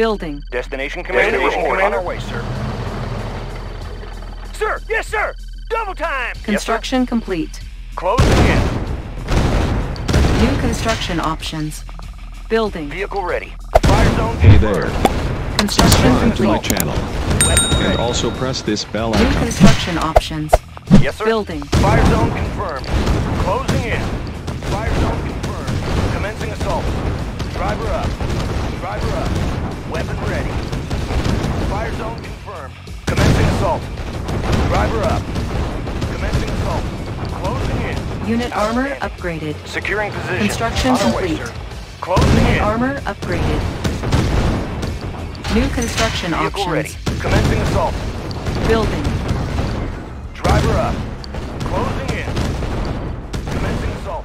Building. Destination commander. Destination report. commander. On our way, sir. Sir, yes, sir. Double time. Construction complete. Closing in. New construction options. Building. Vehicle ready. Fire zone Hey there, Construction subscribe to my channel and also press this bell New icon. construction options. Yes, sir. Building. Fire zone confirmed. Closing in. Fire zone confirmed. Commencing assault. Driver up. Driver up. Weapon ready. Fire zone confirmed. Commencing assault. Driver up. Commencing assault. Closing in. Unit armor upgraded. Securing position. Construction On way, complete. sir. Closing Unit in. armor upgraded. New construction Vehicle options. ready. Commencing assault. Building. Driver up. Closing in. Commencing assault.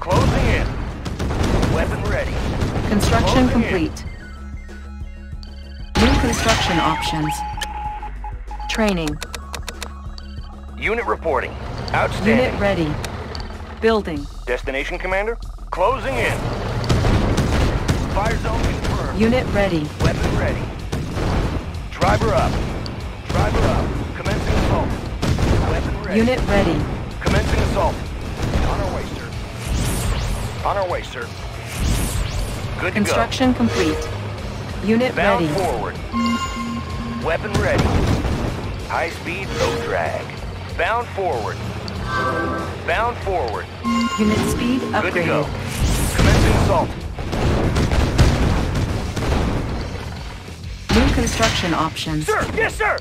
Closing in. Weapon ready. Construction Closing in. New construction options. Training. Unit reporting. Outstanding. Unit ready. Building. Destination commander? Closing in. Fire zone confirmed. Unit ready. Weapon ready. Driver up. Driver up. Commencing assault. Weapon ready. Unit ready. Commencing assault. On our way, sir. On our way, sir. Good Construction complete. Unit. Bound ready. forward. Weapon ready. High speed, low drag. Bound forward. Bound forward. Unit speed Good to go. Commencing assault. New construction options. Sir, yes, sir.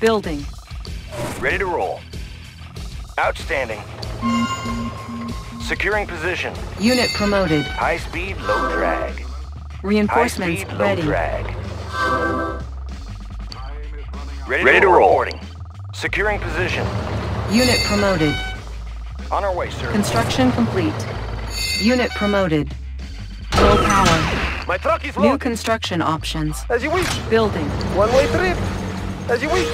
Building. Ready to roll. Outstanding. Securing position. Unit promoted. High speed, low drag. High Reinforcements speed, ready. drag. Ready, Ready to to roll. roll. Reporting. Securing position. Unit promoted. On our way, sir. Construction complete. Unit promoted. Low power. My truck is New construction options. As you wish. Building. One-way trip. As you wish.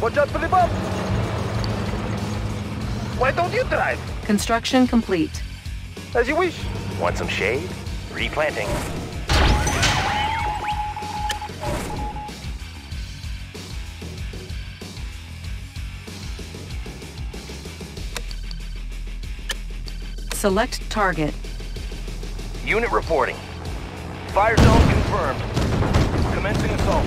Watch out for the bump. Why don't you drive? Construction complete. As you wish. Want some shade? Replanting. Select target. Unit reporting. Fire zone confirmed. Commencing assault.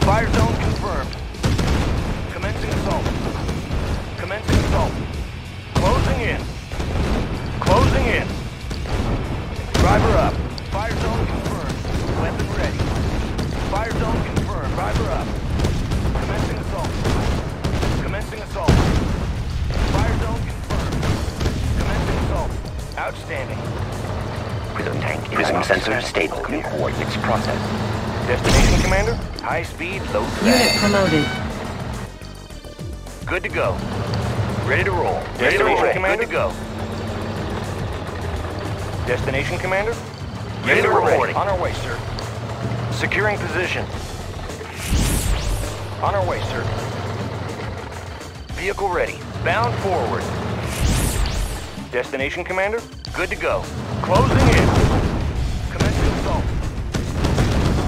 Fire zone confirmed. Commencing assault. Commencing assault. Closing in. Closing in. Driver up. Fire zone confirmed. Weapon ready. Fire zone confirmed. Driver up. Commencing assault. Commencing assault. Fire zone confirmed. Commencing assault. Outstanding. Prism tank Prism sensor stable. New coordinates processed. Destination commander? High speed, low Unit promoted. Good to go. Ready to roll. Ready to Destination roll. commander? Good to go. Destination commander? Ready to roll. On our way, sir. Securing position. On our way, sir. Vehicle ready. Bound forward. Destination commander? Good to go. Closing in. Commencing assault.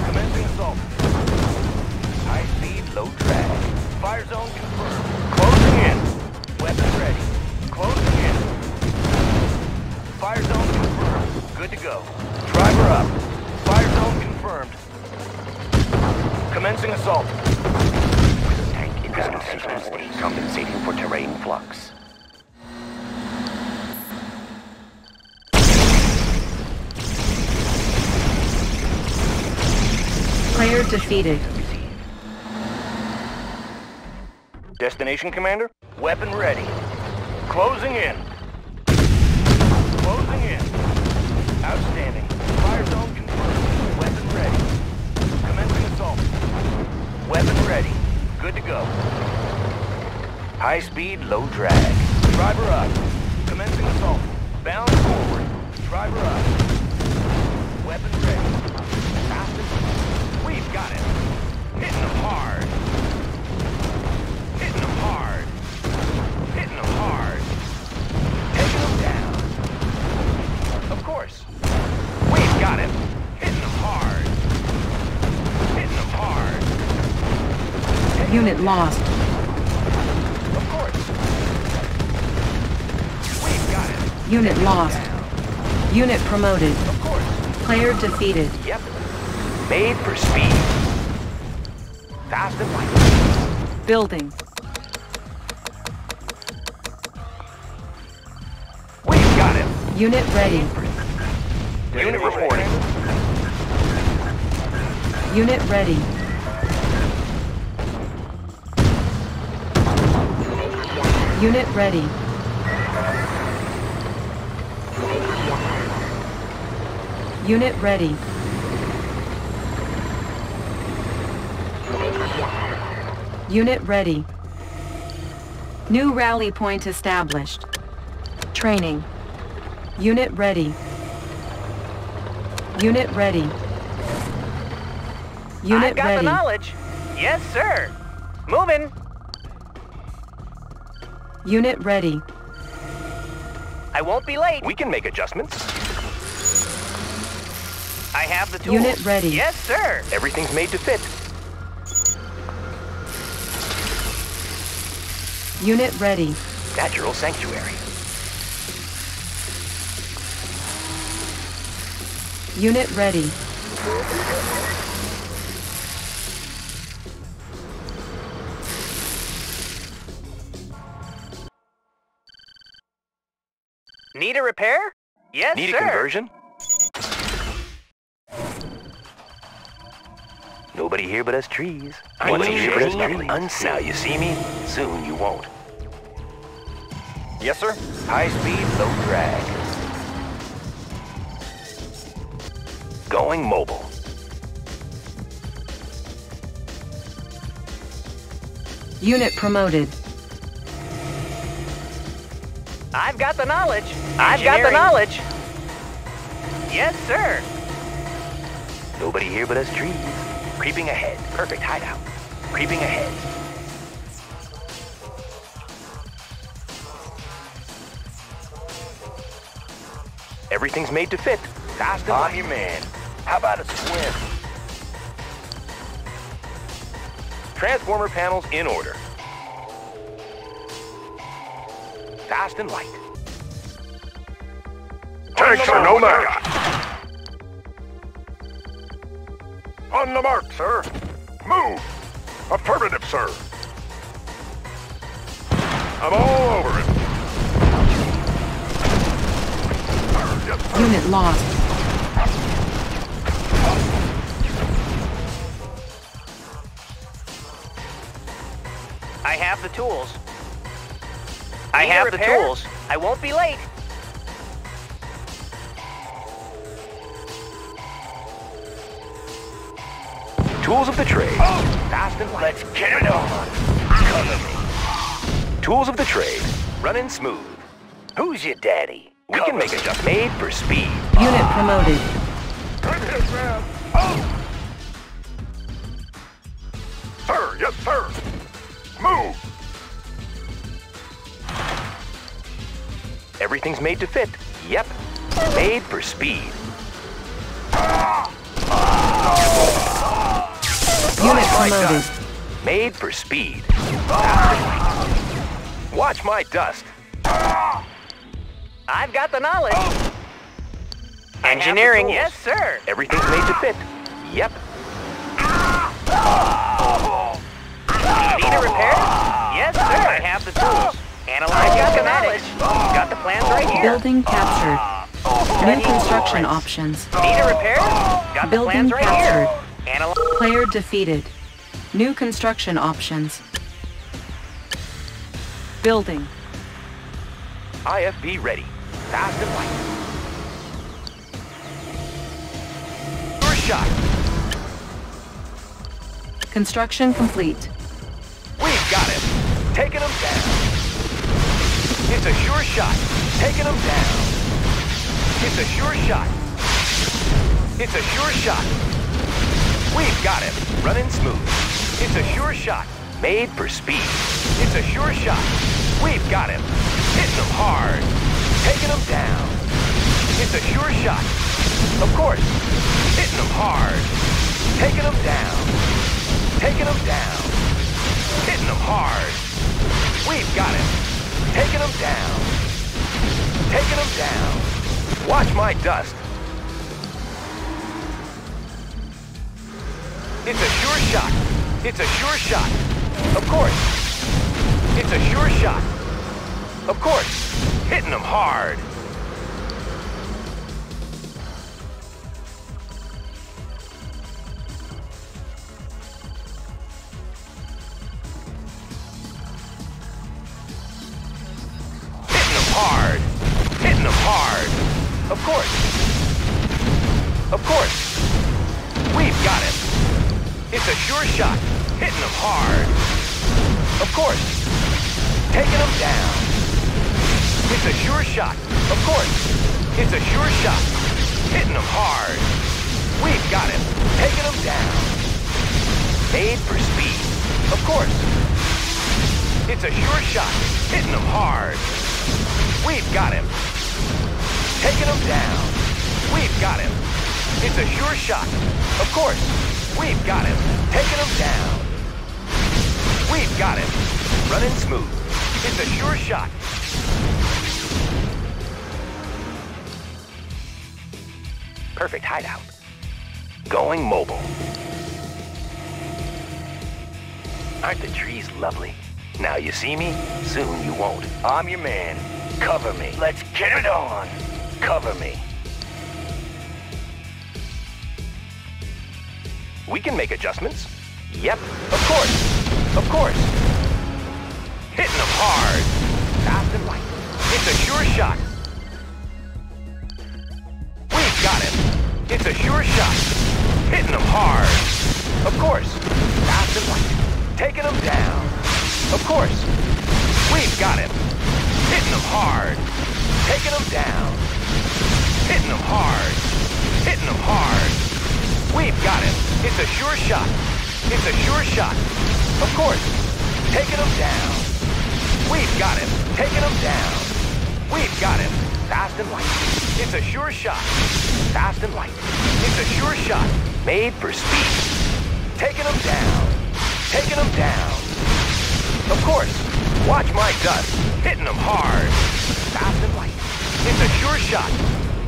Commencing assault. High speed, low drag. Fire zone Good to go. Driver up. Fire zone confirmed. Commencing assault. Prism tank in Prism sensor compensating for terrain flux. Player defeated. Destination commander? Weapon ready. Closing in. Outstanding. Fire zone confirmed. Weapon ready. Commencing assault. Weapon ready. Good to go. High speed, low drag. Driver up. Commencing assault. Bound forward. Driver up. Weapon ready. Fast as- We've got it. Hitting them hard. Unit lost. Of course. We've got it. Unit lost. Unit promoted. Of course. Player defeated. Yep. Made for speed. Fast and light. Building. We've got it. Unit ready. Unit reporting. Unit ready. Unit ready. Unit ready. Unit ready. New rally point established. Training. Unit ready. Unit ready. Unit I've got ready. the knowledge. Yes, sir. Moving. Unit ready. I won't be late. We can make adjustments. I have the tools. Unit ready. Yes, sir. Everything's made to fit. Unit ready. Natural sanctuary. Unit ready. Need a repair? Yes, Need sir. a conversion? Nobody here but us trees. Nobody here but us trees. Now you see me? Soon you won't. Yes, sir. High speed, low drag. Going mobile. Unit promoted. I've got the knowledge. I've got the knowledge. Yes, sir. Nobody here but us trees. Creeping ahead. Perfect hideout. Creeping ahead. Everything's made to fit. Fast and your man. How about a swim? Transformer panels in order. Fast and light. Tanks are no match. On the mark, sir. Move. Affirmative, sir. I'm all over it. Yes. Unit lost. I have the tools. I Need a have the tools. I won't be late. Tools of the trade. Oh, Fast and. Let's get it on. Cover me. Tools of the trade. Running smooth. Who's your daddy? We can make adjustments. Made for speed. Unit promoted. I'm hit, man. Oh! Everything's made to fit. Yep. Made for speed. Unit promoted. Made for speed. Fast and light. Watch my dust. I've got the knowledge. The Engineering. Yes, sir. Everything's made to fit. Yep. Need a repair? Yes, sir. I have the tools. Analyze got the knowledge. Got the plans right here. Building captured. Oh, New construction options. Need a repair? Got the Building plans right captured. here. Analyze. Player defeated. New construction options. Building. IFV ready. Fast and light. First shot. Construction complete. We've got him. Taking him down. It's a sure shot. Taking them down. It's a sure shot. It's a sure shot. We've got him. Running smooth. It's a sure shot. Made for speed. It's a sure shot. We've got him. Hitting them hard. Taking them down. It's a sure shot. Of course. Hitting them hard. Taking them down. Taking them down. Taking them down. Taking them down. Watch my dust. It's a sure shot. It's a sure shot. Of course. It's a sure shot. Of course. Hitting them hard. Course. Of course. We've got him. It's a sure shot. Hitting them hard. Of course. Taking them down. It's a sure shot. Of course. It's a sure shot. Hitting them hard. We've got him. Taking them down. Made for speed. Of course. It's a sure shot. Hitting them hard. We've got him. Taking him down. We've got him. It's a sure shot. Of course. We've got him. Taking him down. We've got him. Running smooth. It's a sure shot. Perfect hideout. Going mobile. Aren't the trees lovely? Now you see me, soon you won't. I'm your man. Cover me. Let's get it on. Cover me. We can make adjustments. Yep, of course. Of course. Hitting them hard. Fast and light. It's a sure shot. We've got him. It's a sure shot. Hitting them hard. Of course. Fast and light. Taking them down. Of course. We've got him. Hitting them hard. Taking them down. Hitting them hard. Hitting them hard. We've got him. It's a sure shot. It's a sure shot. Of course. Taking him down. We've got him. Taking him down. We've got him. Fast and light. It's a sure shot. Fast and light. It's a sure shot. Made for speed. Taking him down. Taking him down. Of course. Watch my dust. Hitting them hard. Fast and light. It's a sure shot.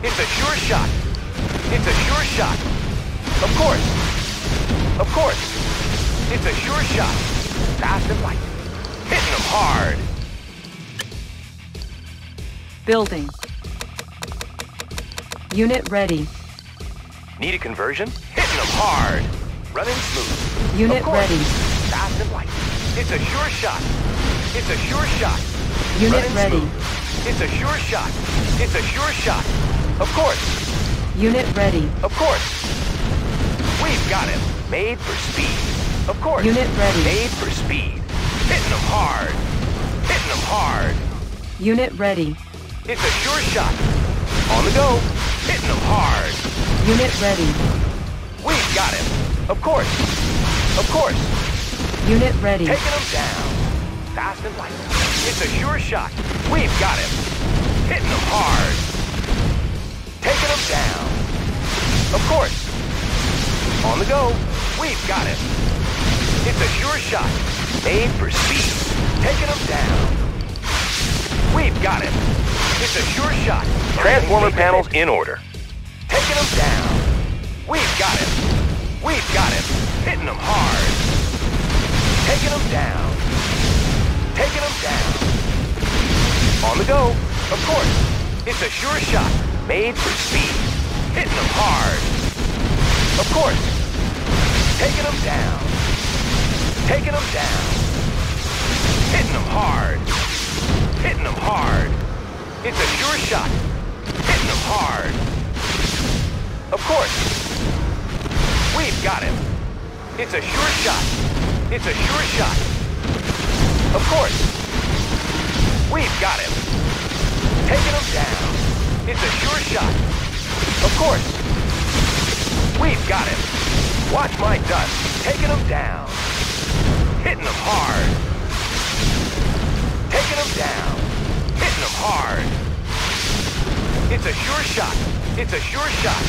It's a sure shot. It's a sure shot. Of course. Of course. It's a sure shot. Fast and light. Hitting them hard. Building. Unit ready. Need a conversion? Hitting them hard. Running smooth. Unit ready. Fast and light. It's a sure shot. It's a sure shot. Unit Running ready. smooth. It's a sure shot. It's a sure shot. Of course. Unit ready. Of course. We've got him. Made for speed. Of course. Unit ready. Made for speed. Hitting them hard. Hitting them hard. Unit ready. It's a sure shot. On the go. Hitting them hard. Unit ready. We've got him. Of course. Of course. Unit ready. Taking him down. Fast and light. It's a sure shot. We've got him. Hitting him hard. Taking him down. Of course. On the go. We've got him. It's a sure shot. Made for speed. Taking him down. We've got him. It's a sure shot. Transformer panels in order. Taking him down. We've got him. We've got him. Hitting him hard. Taking him down. On the go. Of course. It's a sure shot. Made for speed. Hitting them hard. Of course. Taking them down. Taking them down. Hitting them hard. Hitting them hard. It's a sure shot. Hitting them hard. Of course. We've got him. It's a sure shot. It's a sure shot. Of course. We've got him. Taking him down. It's a sure shot. Of course. We've got him. Watch my dust. Taking them down. Hitting them hard. Taking them down. Hitting them hard. It's a sure shot. It's a sure shot.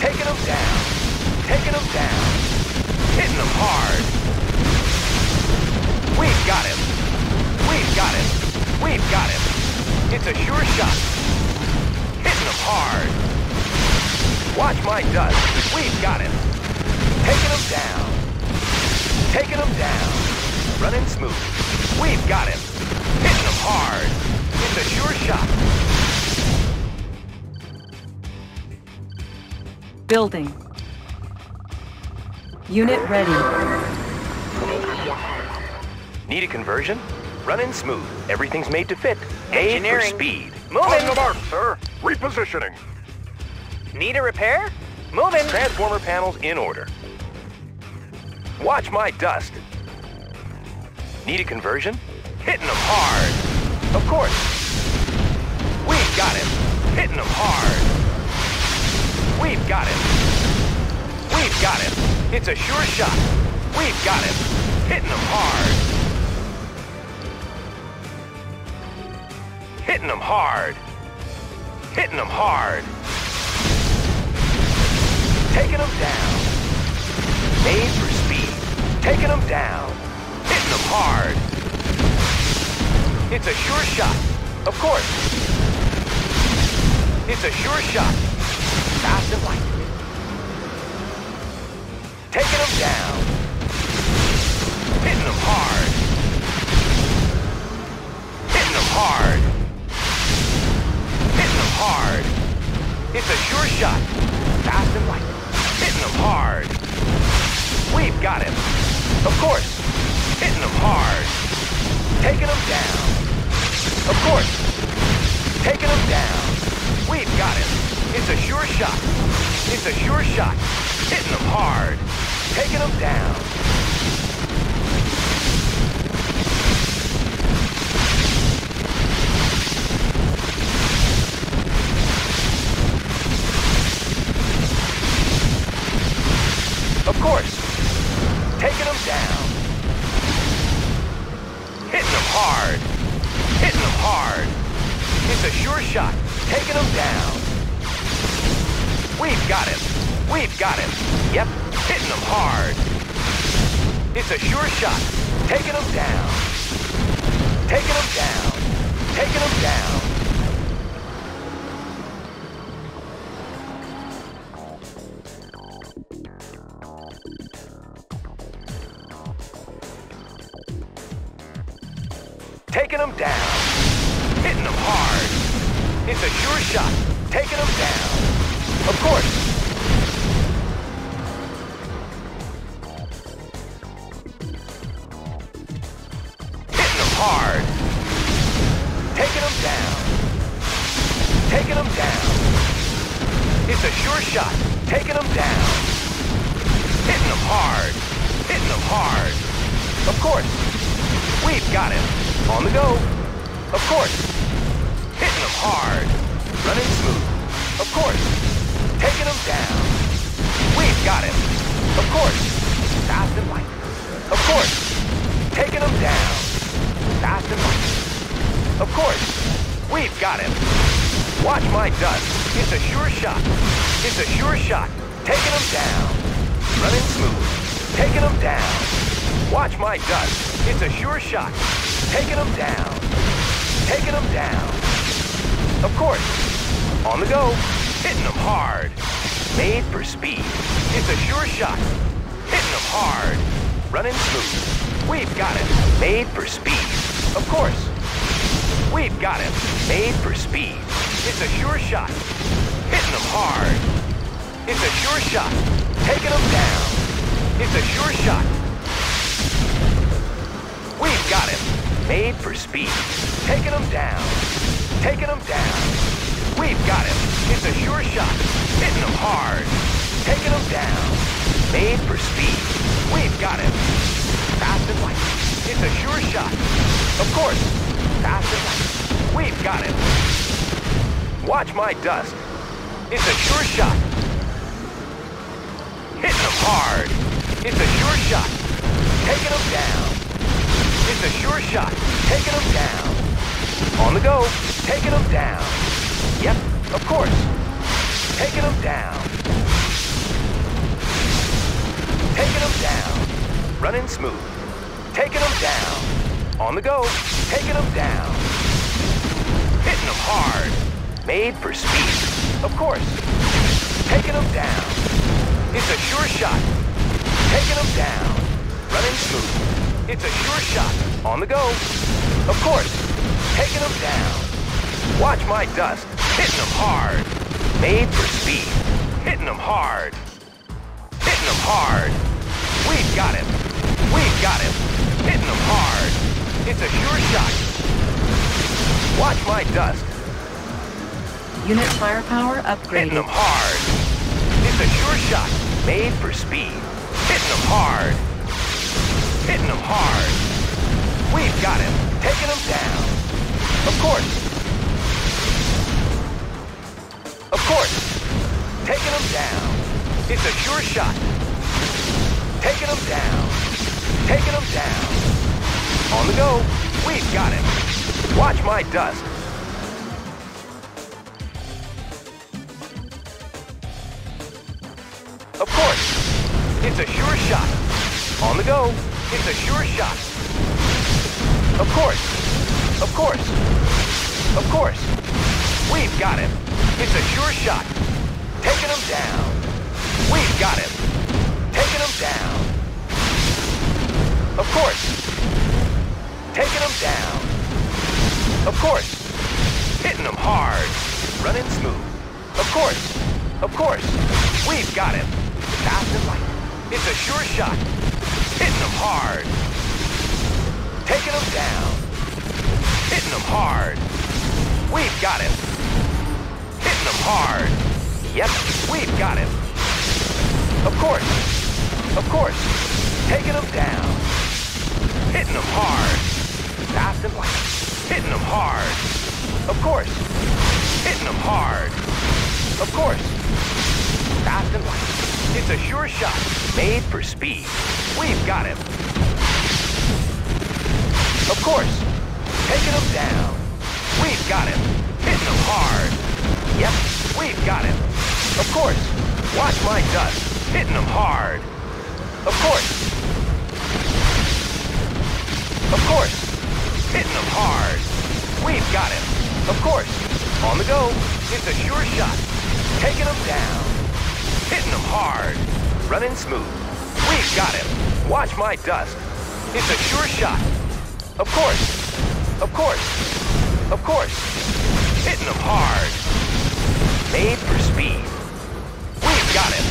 Taking them down. Taking them down. Hitting them hard. We've got him. We've got him. We've got him. It's a sure shot. Hitting him hard. Watch my dust. We've got him. Taking him down. Taking him down. Running smooth. We've got him. Hitting him hard. It's a sure shot. Building. Unit ready. Need a conversion? Running smooth. Everything's made to fit. Made for Engineering. speed. On Moving. the mark, sir. Repositioning. Need a repair? Moving. Transformer panels in order. Watch my dust. Need a conversion? Hitting them hard. Of course. We've got him. Hitting them hard. We've got him. We've got him. It's a sure shot. We've got him. Hitting them hard. Hitting them hard. Hitting them hard. Taking them down. Made for speed. Taking them down. Hitting them hard. It's a sure shot. Of course. It's a sure shot. Fast and light. Taking them down. Hitting them hard. Hitting them hard. Hard. It's a sure shot. Fast and light. Hitting them hard. We've got him. Of course. Hitting them hard. Taking them down. Of course. Taking them down. We've got him. It's a sure shot. It's a sure shot. Hitting them hard. Taking them down. Of course. Taking them down. Hitting them hard. Hitting them hard. It's a sure shot. Taking them down. We've got him. We've got him. Yep. Hitting them hard. It's a sure shot. Taking them down. Taking them down. Taking them down. Them down. Hitting them hard. It's a sure shot. Taking them down. Of course. Hitting them upgraded. hard. Of course. It's a sure shot. On the go. It's a sure shot. Of course. Of course. Of course. We've got him. It's a sure shot. Taking him down. We've got him. Taking him down. Of course. Taking him down. Of course. Hitting him hard. Running smooth. Of course. Of course. We've got him. Fast and light. It's a sure shot. Hitting them hard. Taking them down. Hitting them hard. We've got him. Hitting them hard. Yep, we've got him. Of course. Of course. Taking them down. Hitting them hard. Fast and light. Hitting him hard. Of course. Hitting them hard. Of course. Fast and light. It's a sure shot. Made for speed. We've got him. Of course. Taking him down. We've got him. Hitting him hard. Yep, we've got him. Of course. Watch my dust. Hitting him hard. Of course. Of course. Hitting him hard. We've got him. Of course. On the go. It's a sure shot. Taking him down. Hitting him hard. Running smooth. We've got him. Watch my dust. It's a sure shot. Of course. Of course. Of course. Hitting him hard. Made for speed. We've got him.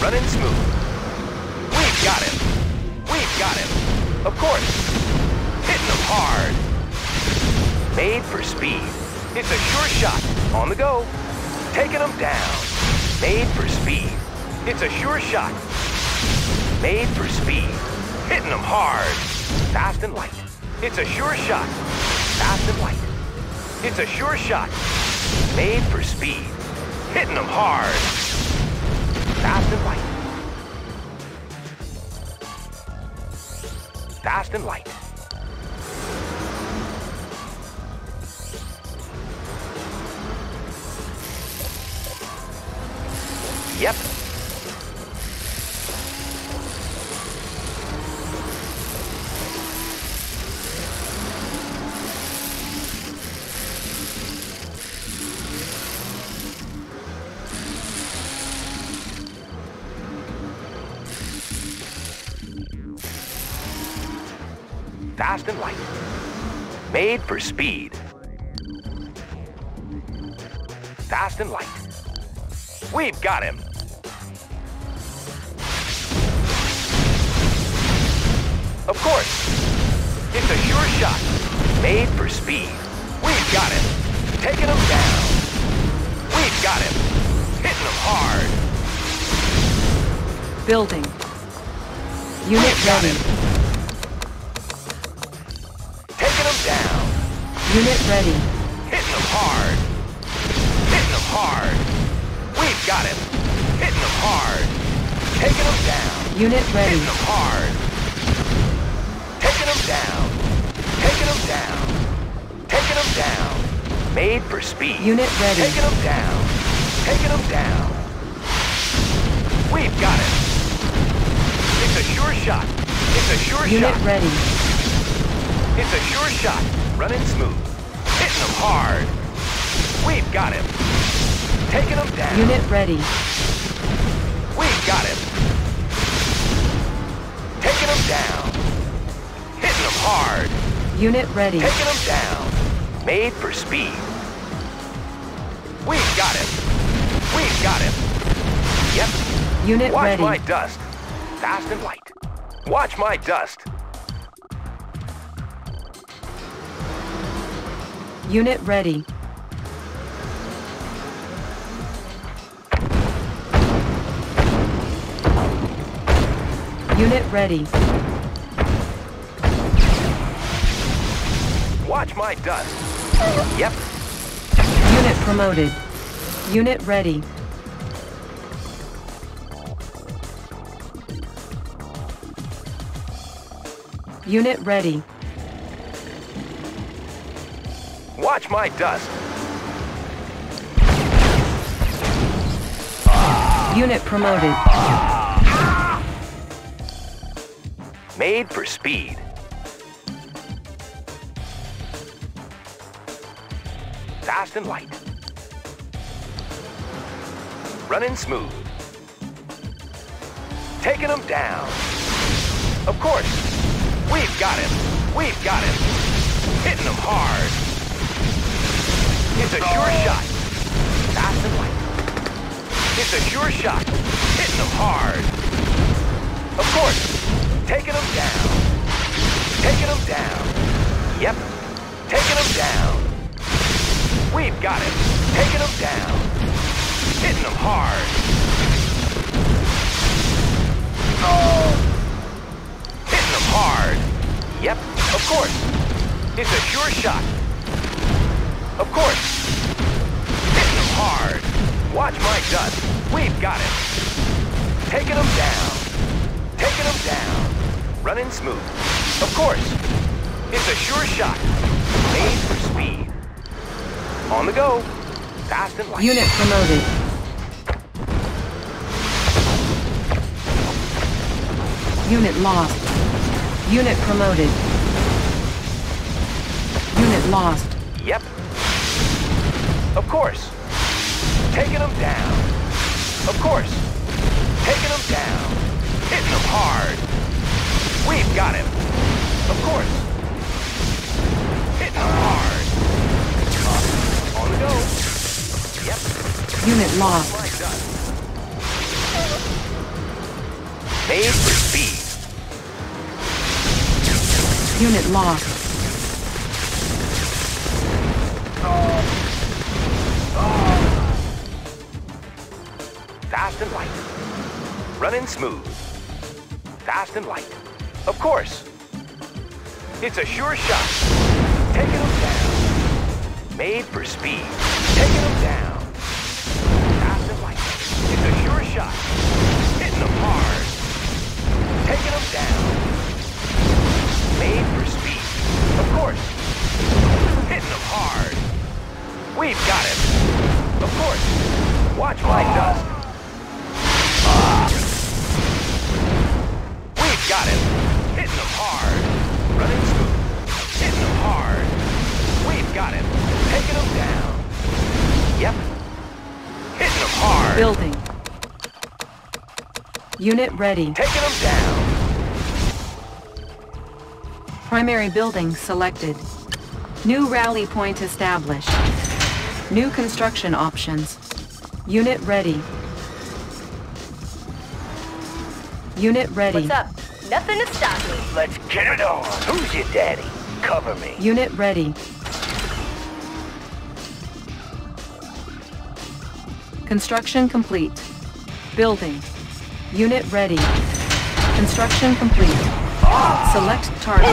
Running smooth. We've got him. We've got him. Of course. Hitting him hard. Made for speed. It's a sure shot. On the go. Taking them down. Made for speed. It's a sure shot. Made for speed. Hitting them hard. Fast and light. It's a sure shot. Fast and light. It's a sure shot. Made for speed. Hitting them hard. Fast and light. Fast and light. Yep. Fast and light. Made for speed. Fast and light. We've got him. Made for speed. We've got him. Taking him down. We've got him. Hitting him hard. Building. Unit We've got ready. him. Taking him down. Unit ready. Hitting him hard. Hitting him hard. We've got him. Hitting him hard. Taking him down. Unit ready. Hitting him hard. Taking him down. Taking him down. Taking him down. Made for speed. Unit ready. Taking him down. Taking him down. We've got him. It's a sure shot. It's a sure Unit shot. Unit ready. It's a sure shot. Running smooth. Hitting him hard. We've got him. Taking him down. Unit ready. We've got him. Taking him down. Hitting him hard. Unit ready. Taking him down. Made for speed. We've got him. We've got him. Yep. Unit Watch ready. my dust. Fast and light. Watch my dust. Unit ready. Unit ready. Watch my dust. Yep. Unit promoted. Unit ready. Unit ready. Watch my dust. Unit promoted. Made for speed. Fast and light. Running smooth. Taking him down. Of course. We've got him. We've got him. Hitting him hard. It's a sure shot. Fast and light. It's a sure shot. Hitting him hard. Of course. Taking him down. Taking him down. Yep. Taking him down. We've got him. Taking him down. Hitting them hard. Oh! Hitting them hard. Yep, of course. It's a sure shot. Of course. Hitting them hard. Watch my dust. We've got him. Taking them down. Taking them down. Running smooth. Of course. It's a sure shot. Made for. On the go. Fast and light. Unit promoted. Unit lost. Unit promoted. Unit lost. Yep. Of course. Taking them down. Of course. Taking them down. Hitting them hard. We've got him. Of course. Hitting him hard. Go. Yep. Unit lost. Made for speed. Unit lost. Fast and light. Running smooth. Fast and light. Of course. It's a sure shot. Taking him down. Made for speed. Taking him down. And light. It's a sure shot. Hitting him hard. Taking him down. Made for speed. Of course. Hitting him hard. We've got him. Of course. Watch my dust. Ah. We've got him. Hitting him hard. Running smooth. Hitting him hard. We've got him. Taking him down. Yep. Hitting him hard. Building. Unit ready. Taking him down. Primary building selected. New rally point established. New construction options. Unit ready. Unit ready. What's up? Nothing to stop me. Let's get it on. Who's your daddy? Cover me. Unit ready. Construction complete. Building. Unit ready. Construction complete. Select target.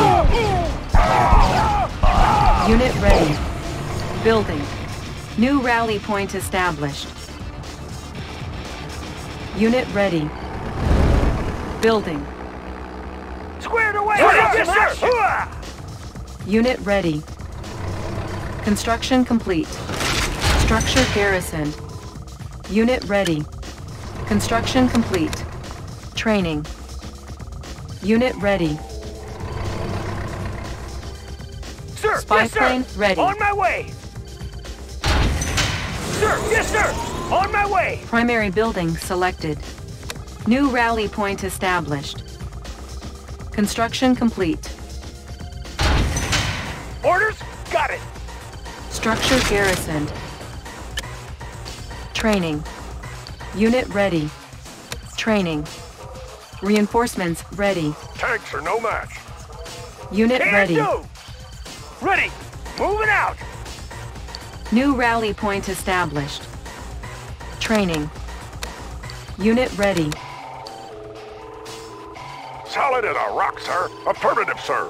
Unit ready. Building. New rally point established. Unit ready. Building. Squared away. Yes, sir. Unit ready. Construction complete. Structure garrison. Unit ready. Construction complete. Training. Unit ready. Sir, Spy yes, sir. plane ready. On my way. Sir, yes, sir. On my way. Primary building selected. New rally point established. Construction complete. Orders? Got it. Structure garrisoned. Training. Unit ready. Training. Reinforcements ready. Tanks are no match. Unit Can ready. do. Ready. Moving out. New rally point established. Training. Unit ready. Solid as a rock, sir. Affirmative, sir.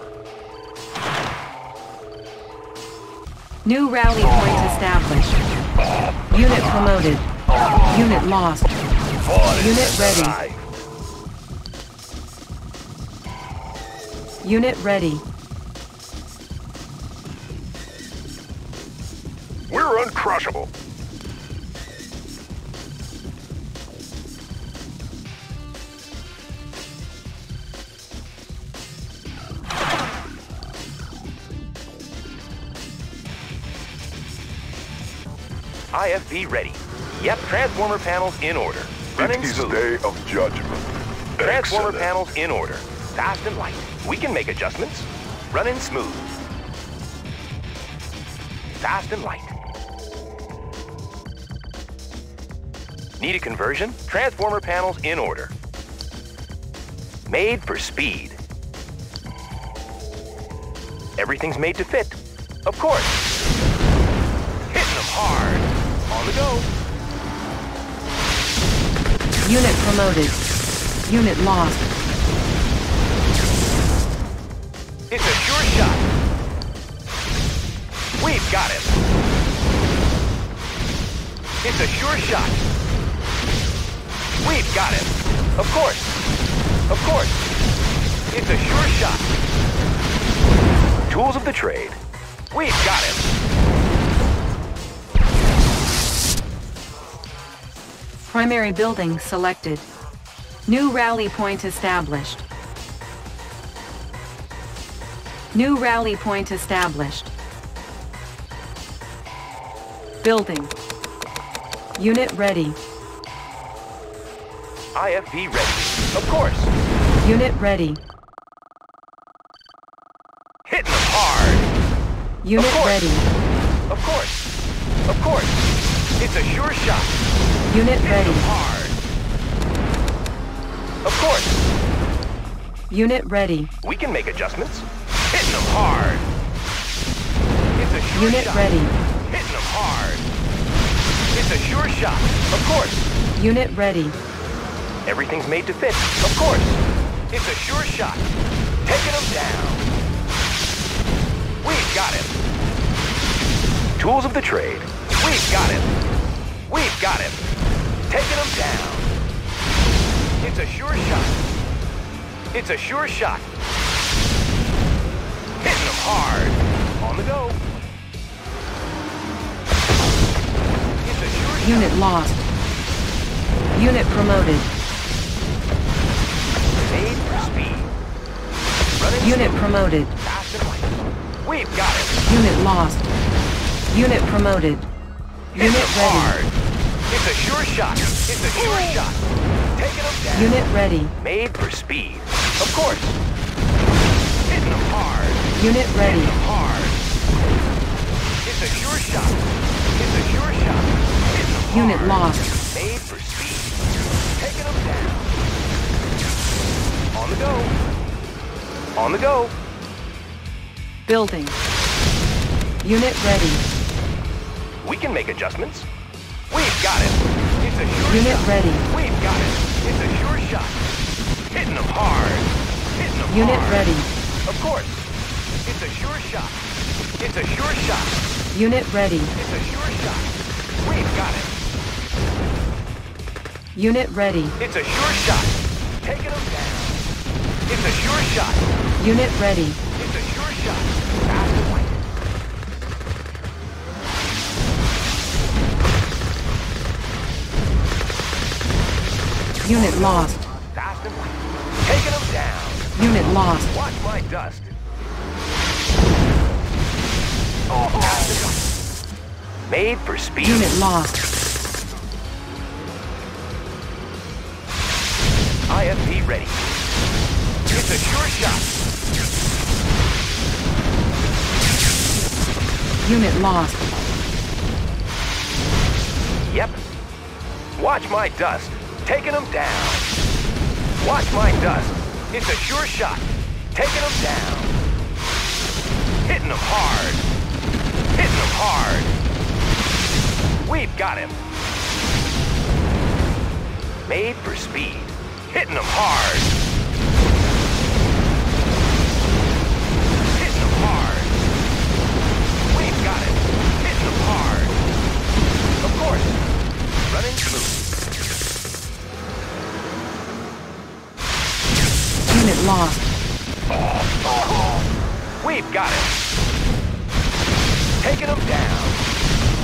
New rally point established. Unit promoted. Unit lost. Unit ready. Unit ready. We're uncrushable. IFV ready. Yep, transformer panels in order. Running It is smooth. day of judgment. Transformer Excellent. panels in order. Fast and light. We can make adjustments. Running smooth. Fast and light. Need a conversion? Transformer panels in order. Made for speed. Everything's made to fit. Of course. Hitting them hard. On the go. Unit promoted. Unit lost. It's a sure shot. We've got it. It's a sure shot. We've got him. Of course. Of course. It's a sure shot. Tools of the trade. We've got him. Primary building selected. New rally point established. New rally point established. Building. Unit ready. IFV ready. Of course. Unit ready. Hitting them hard. Unit course. ready. Of course. Of course. It's a sure shot. Unit Hitting ready. hard. Of course. Unit ready. We can make adjustments. Hitting them hard. It's a sure Unit shot. ready. Hitting them hard. It's a sure shot. Of course. Unit ready. Everything's made to fit. Of course. It's a sure shot. Taking them down. We've got him. Tools of the trade. We've got him. We've got him. Taking him down. It's a sure shot. It's a sure shot. Hitting him hard. On the go. It's a sure shot. Unit lost. Unit promoted. Made for speed. Running Unit promoted. fast and light. We've got it. Unit lost. Unit promoted. Unit ready. hard. It's a sure shot. It's a sure shot. Taking them down. Unit ready. Made for speed. Of course. Hitting them hard. Unit ready. Hitting them hard. It's a sure shot. It's a sure shot. Hitting them Unit hard. lost. Made for speed. Taking them down. On the go. On the go. Building. Unit ready. We can make adjustments. We've got it. It's a sure Unit shot. ready. We've got it. It's a sure shot. Hitting them hard. Hitting them Unit hard. ready. Of course. It's a sure shot. It's a sure shot. Unit ready. It's a sure shot. We've got it. Unit ready. It's a sure shot. Taking them down. It's a sure shot. Unit ready. It's a sure shot. Unit lost. Fast and light. Taking them down. Unit lost. Watch my dust. Made for speed. Unit lost. IFV ready. It's a sure shot. Unit lost. Yep. Watch my dust. Taking them down. Watch my dust. It's a sure shot. Taking them down. Hitting them hard. Hitting them hard. We've got him. Made for speed. Hitting them hard. Lost. We've got him. Taking him down.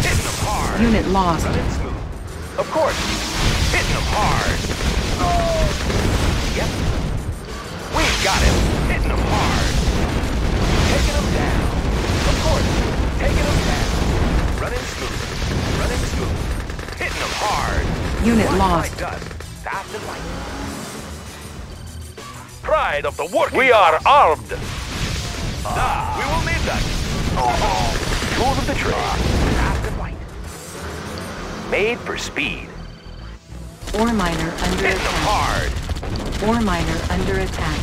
Hitting him hard. Unit lost. Of course. Hitting him hard. Yep. We've got him. Hitting him hard. Taking him down. Of course. Taking him down. Running smooth. Running smooth. Hitting him hard. Unit lost. Dust. Fast and light. Pride of the working We are armed. Ah, we will need that. Tools of the trade. Fast. Made for speed. Ore miner under Hit them attack. hard. Ore miner under attack.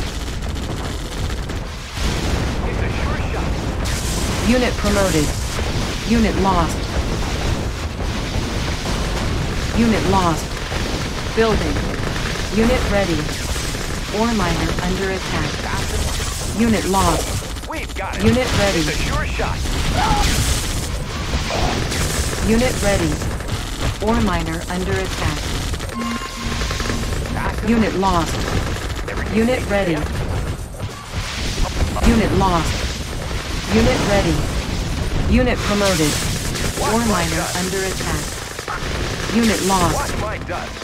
It's a sure shot. Unit promoted. Unit lost. Unit lost. Building. Unit ready. Ore miner under attack. Fast and light. Unit lost. We've got it. Unit ready. It's a sure shot. Unit ready. Ore miner under attack. Unit lost. Unit ready. Unit lost. Unit ready. Unit promoted. Ore miner under attack. Unit lost.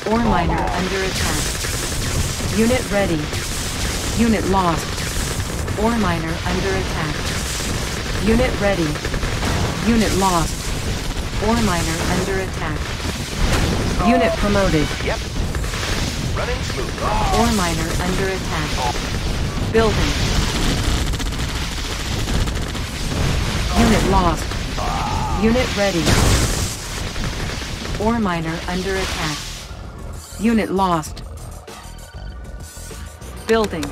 Ore miner under attack. Unit ready. Unit lost. Ore miner under attack. Unit ready. Unit lost. Ore miner under attack. Unit promoted. Yep. Running smooth. Ore miner under attack. Building. Unit lost. Unit ready. Ore miner under attack. Unit lost. Building.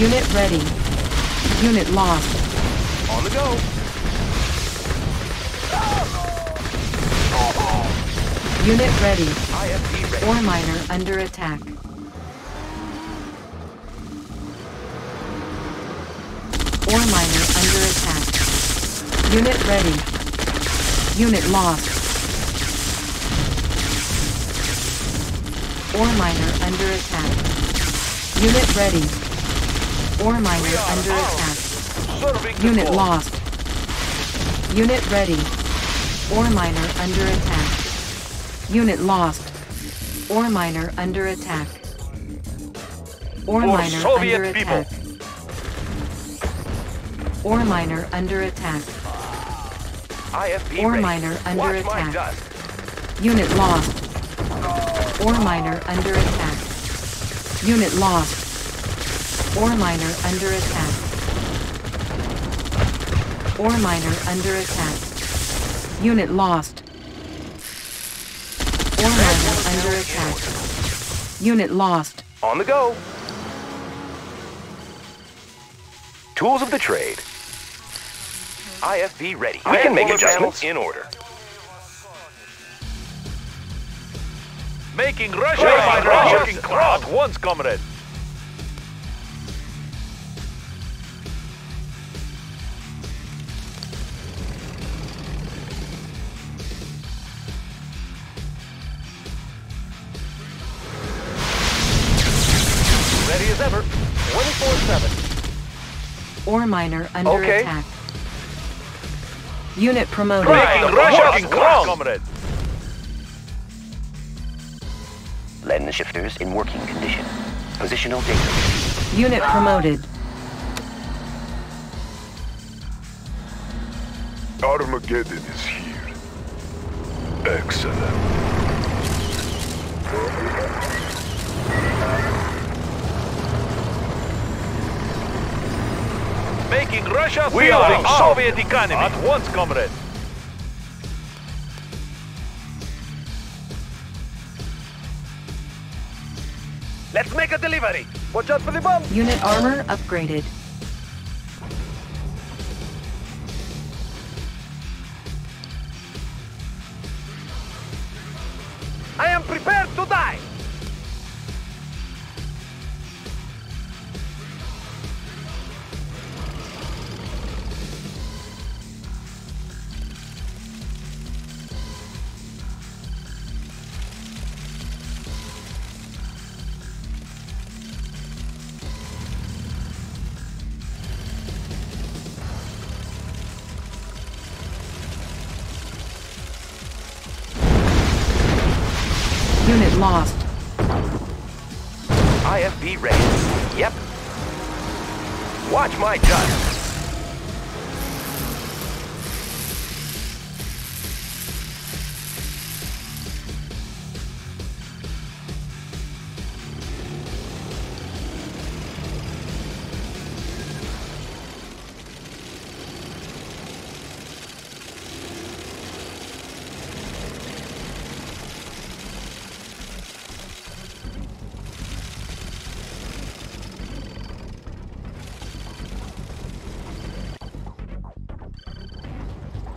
Unit ready. Unit lost. On the go. Unit ready. IFV ready. Ore miner under attack. Ore miner under attack. Unit ready. Unit lost. Ore miner under attack. Unit ready. Ore miner under attack. Serving Unit lost. Unit ready. Ore miner under attack. Unit lost. Ore miner under attack. Ore miner Soviet under people. attack. Ore miner under attack. Ore miner under Watch attack. Unit lost. Ore miner under attack. Unit lost. Ore miner under attack. Ore miner under attack. Unit lost. Ore miner under attack. Unit lost. On the go. Tools of the trade. IFV ready. We can make adjustments. In order. Making Russia Right, my right, working yes, class once, comrade. Ready as ever. 24-7. Ore miner under Okay. attack. Unit promoted. Making Russia working class, comrade. 10 shifters in working condition. Positional data. Unit promoted. Armageddon is here. Excellent. Making Russia we feel the Soviet economy. At once, comrade. Let's make a delivery. Watch out for the bomb! Unit armor upgraded.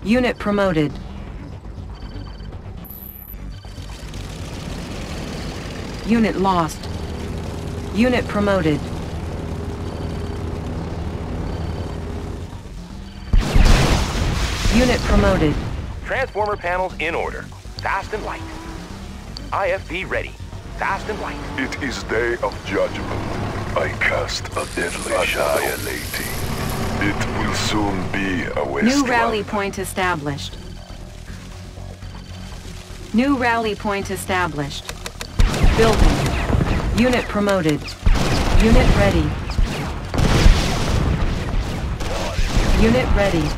Unit promoted. Unit lost. Unit promoted. Unit promoted. Transformer panels in order. Fast and light. IFV ready. Fast and light. It is day of judgment. I cast a deadly shadow. Annihilating. It will soon be a wasteland. New rally point established. New rally point established. Building. Unit promoted. Unit ready. Unit ready.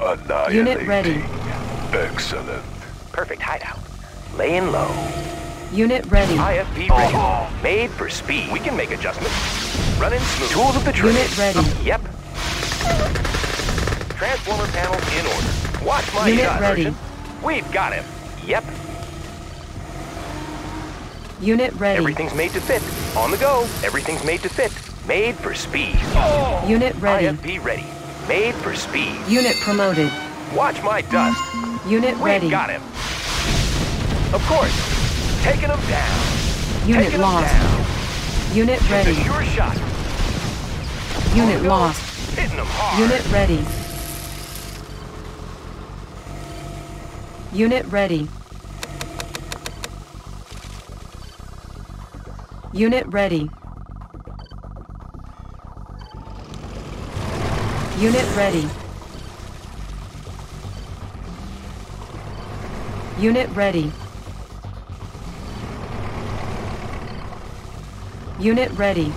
Annihilating. Unit ready. Excellent. Perfect hideout. Laying low. Unit ready. IFV ready. Made for speed. We can make adjustments. Running smooth. Tools of the trade. Unit ready. Yep. Transformer panels in order. Watch my Unit dust. ready. We've got him. Yep. Unit ready. Everything's made to fit. On the go. Everything's made to fit. Made for speed. Unit ready. IFV ready. Made for speed. Unit promoted. Watch my dust. Unit ready. We've ready. got him. Of course. Taking him down. Unit Taking lost. down. Unit ready. shot. Unit the go. lost. Hitting him hard. Unit ready. Unit ready. Unit ready. Unit ready. Unit ready. Unit ready.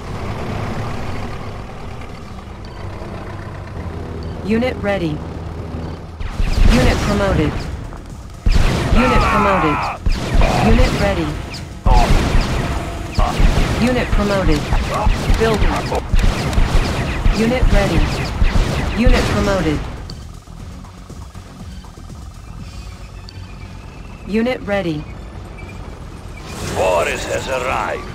Unit ready. Unit promoted. Unit promoted. Unit ready. Unit promoted. Building. Unit ready. Unit promoted. Unit ready. Boris has arrived.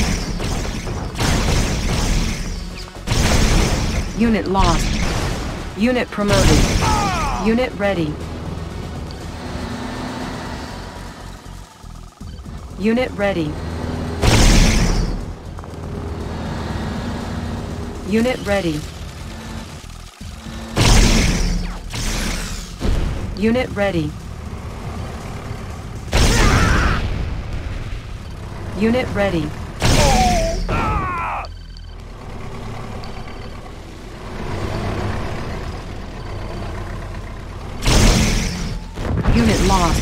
Unit lost. Unit promoted. Unit ready. Unit ready. Unit ready. Unit ready. Unit ready. Unit lost.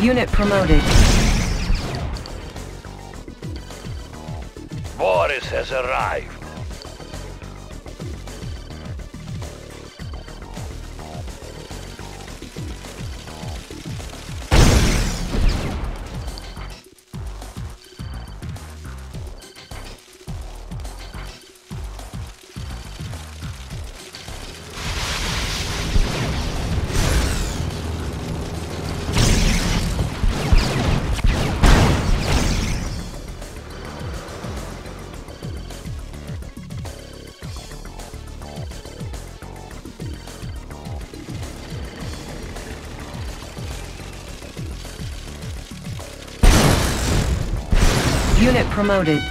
Unit promoted. Boris has arrived. Promoted.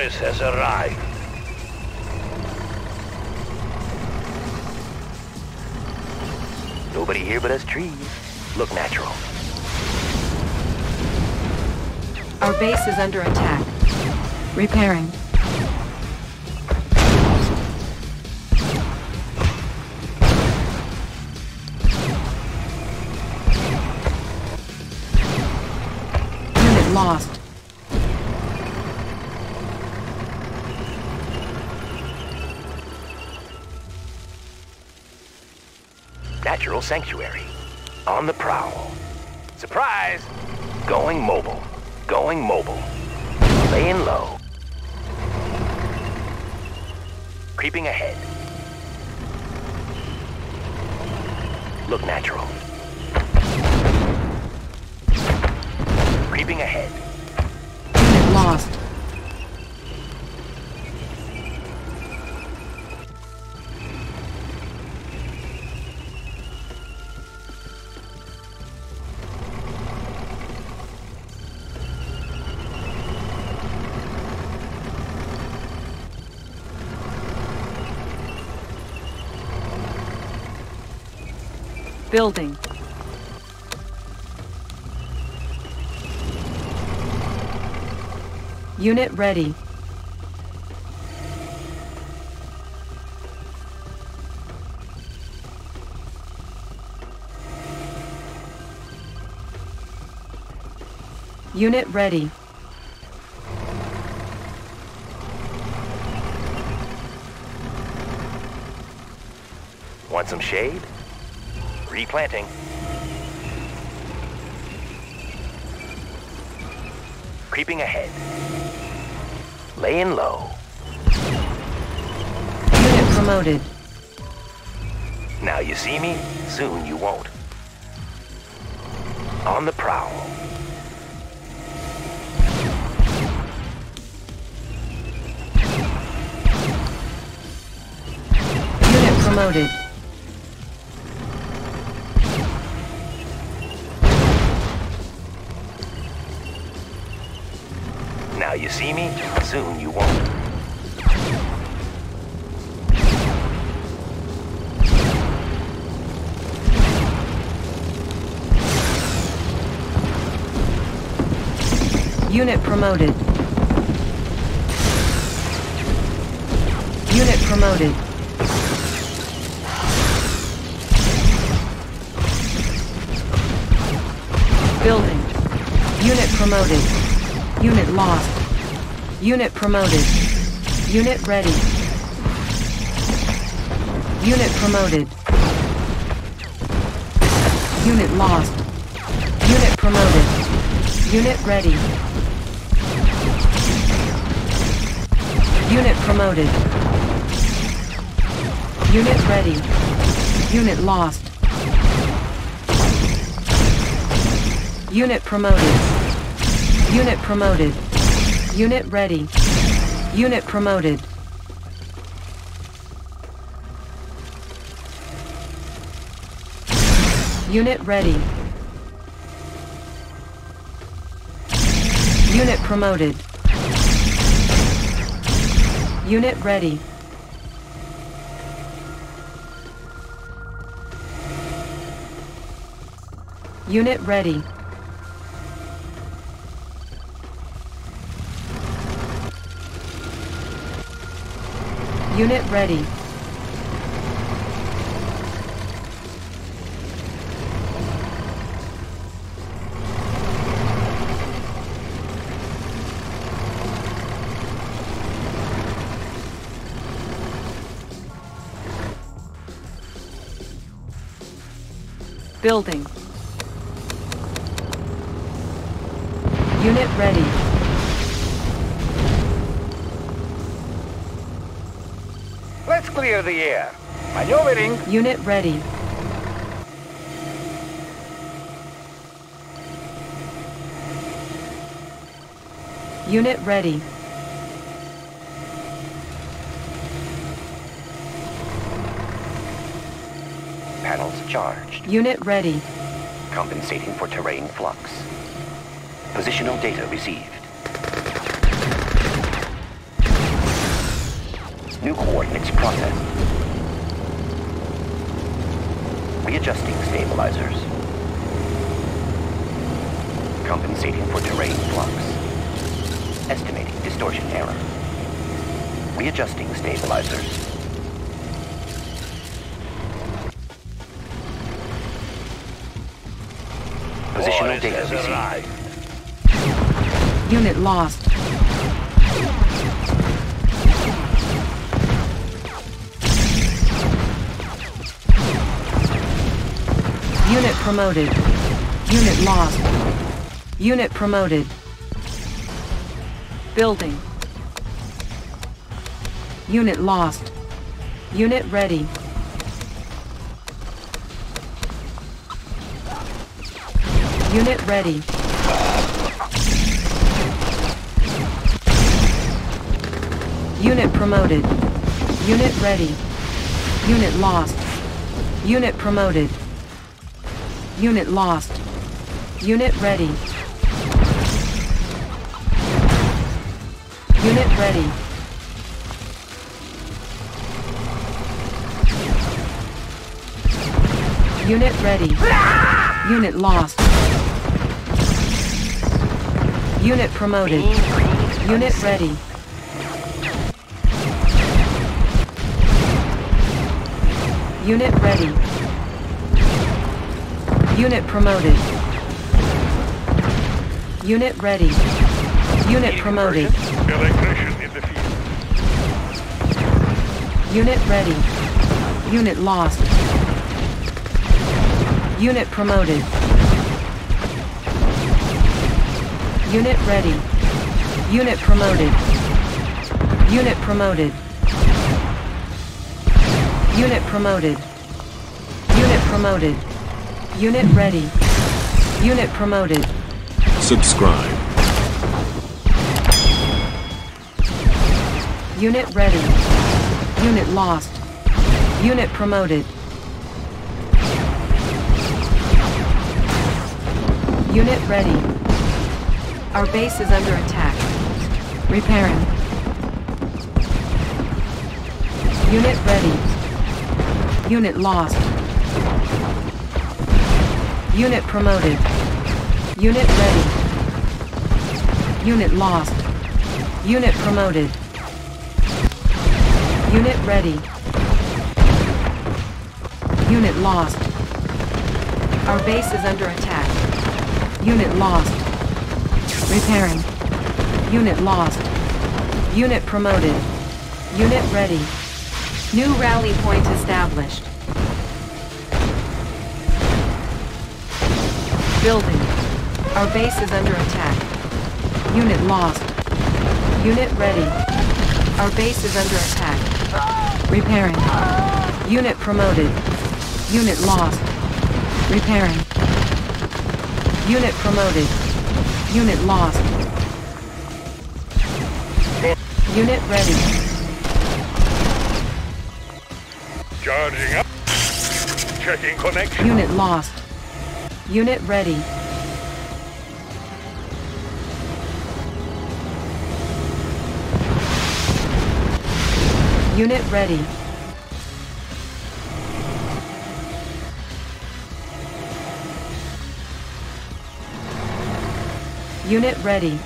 Otis has arrived. Nobody here but us trees. Look natural. Our base is under attack. Repairing. Sanctuary. On the prowl. Surprise! Going mobile. Going mobile. Laying low. Creeping ahead. Look natural. Building. Unit ready. Unit ready. Want some shade? Replanting. Creeping ahead. Laying low. Unit promoted. Now you see me, soon you won't. On the prowl. Unit promoted. Soon you won't. Unit promoted. Unit promoted. Building. Unit promoted. Unit lost. Unit promoted. Unit ready. Unit promoted. Unit lost. Unit promoted. Unit ready. Unit promoted. Unit ready. Unit lost. Unit promoted. Unit promoted. Unit ready. Unit promoted. Unit ready. Unit promoted. Unit ready. Unit ready. Unit ready. Building. Unit ready. Clear the air. Maneuvering. Unit ready. Unit ready. Panels charged. Unit ready. Compensating for terrain flux. Positional data received. New coordinates processed. Readjusting stabilizers. Compensating for terrain flux. Estimating distortion error. Readjusting stabilizers. Positional data received. Unit lost. Promoted. Unit lost. Unit promoted. Building. Unit lost. Unit ready. Unit ready. Unit promoted. Unit ready. Unit lost. Unit promoted. Unit lost. Unit ready. Unit ready. Unit ready. Unit lost. Unit promoted. Unit ready. Unit ready. Unit promoted. Unit ready. Unit promoted. Electrician in the field. Unit ready. Unit lost. Unit promoted. Unit ready. Unit promoted. Unit promoted. Unit promoted. Unit promoted. Unit ready. Unit promoted. Subscribe. Unit ready. Unit lost. Unit promoted. Unit ready. Our base is under attack. Repairing. Unit ready. Unit lost. Unit promoted. Unit ready. Unit lost. Unit promoted. Unit ready. Unit lost. Our base is under attack. Unit lost. Repairing. Unit lost. Unit promoted. Unit ready. New rally point established. Building. Our base is under attack. Unit lost. Unit ready. Our base is under attack. Repairing. Unit promoted. Unit lost. Repairing. Unit promoted. Unit lost. Unit ready. Charging up. Checking connection. Unit lost. Unit ready. Unit ready. Unit ready.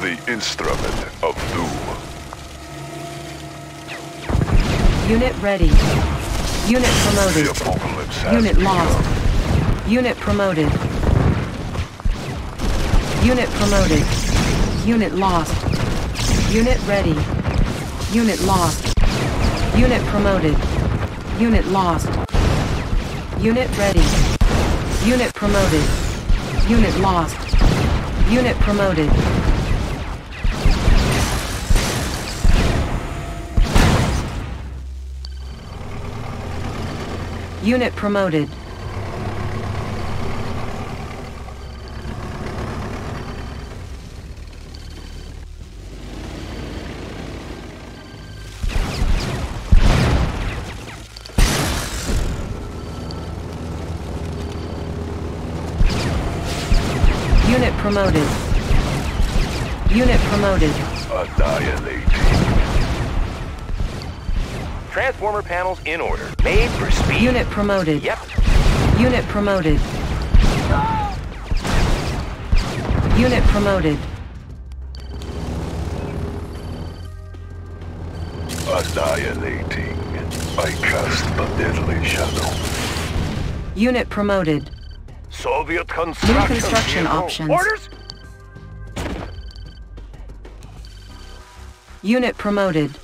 The instrument of doom. Unit ready. Unit promoted. Unit lost. Unit promoted. Unit promoted. Unit lost. Unit ready. Unit lost. Unit promoted. Unit lost. Unit ready. Unit promoted. Unit lost. Unit promoted. Unit promoted. Unit promoted. Unit promoted. Annihilating. Transformer panels in order. Made for speed. Unit promoted. Yep. Unit promoted. Unit promoted. Annihilating. I cast a deadly shadow. Unit promoted. Soviet New construction. construction vehicle. options. Orders? Unit promoted.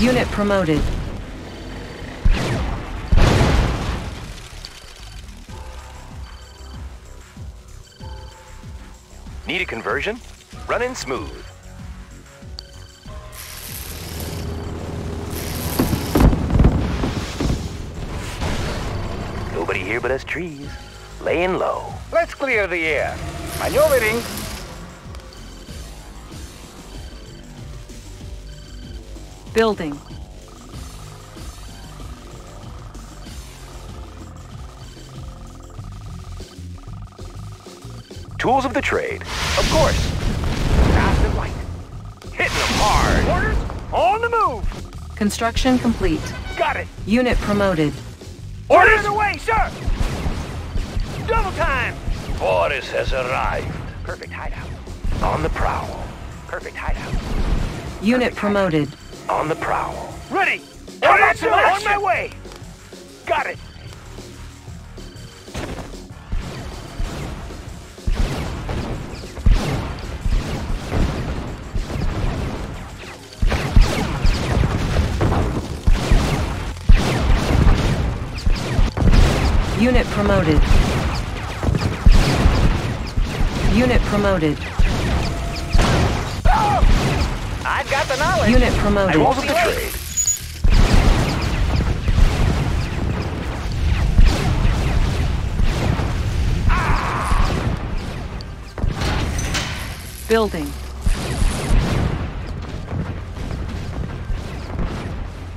Unit promoted. Need a conversion? Running smooth. Nobody here but us trees. Laying low. Let's clear the air. Maneuvering. Building. Tools of the trade. Of course. Fast and light. Hitting them hard. Orders? On the move. Construction complete. Got it. Unit promoted. Orders away, sir. Double time. Boris has arrived. Perfect hideout. On the prowl. Perfect hideout. Unit promoted. On the prowl. Ready. How about some On my way. Got it. Unit promoted. Unit promoted. I've got the knowledge. Unit Tools promoted. of the trade. Building.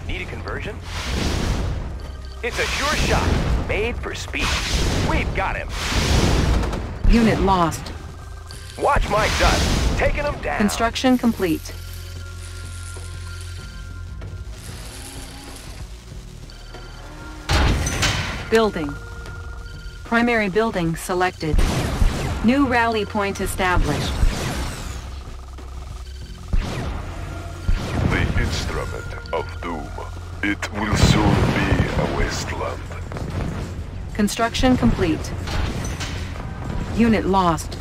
Need a conversion? It's a sure shot. Made for speed. We've got him. Unit lost. Watch my dust. Taking him down. Construction complete. Building. Primary building selected. New rally point established. The instrument of doom. It will soon be a wasteland. Construction complete. Unit lost.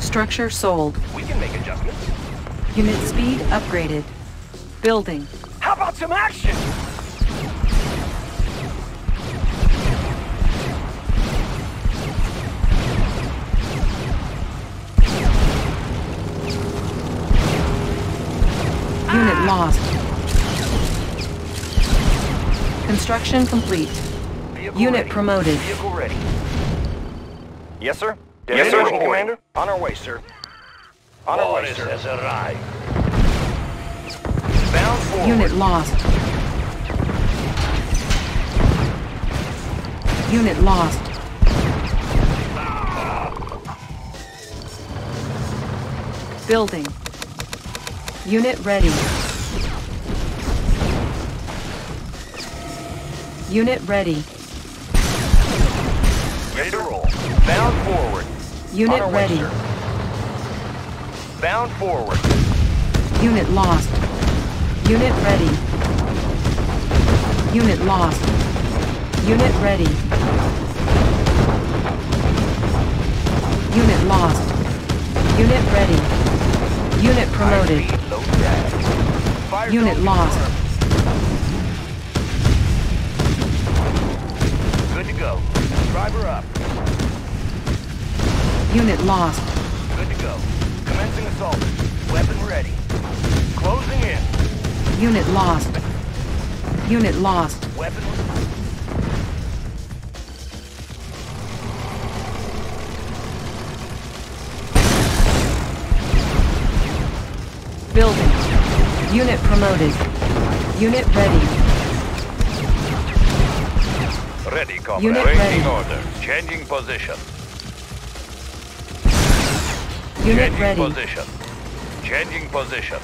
Structure sold. We can make adjustments. Unit speed upgraded. Building. How about some action? Lost. Construction complete. Vehicle Unit ready. promoted. Vehicle ready. Yes, sir. Yes, sir. Commander. On our way, sir. On our way, sir. has arrived. Bound forward. Unit lost. Unit lost. Building. Unit ready. Unit ready. Ready to roll. Bound forward. Unit ready. sir. Bound forward. Unit lost. Unit ready. Unit lost. Unit ready. Unit lost. Unit ready. Unit promoted. High speed, low drag. Fire Unit lost. Driver up. Unit lost. Good to go. Commencing assault. Weapon ready. Closing in. Unit lost. Unit lost. Weapon. Building. Unit promoted. Unit ready. Ready, comrade. Unit ready. order. Changing position. Unit Changing ready. position. Changing position.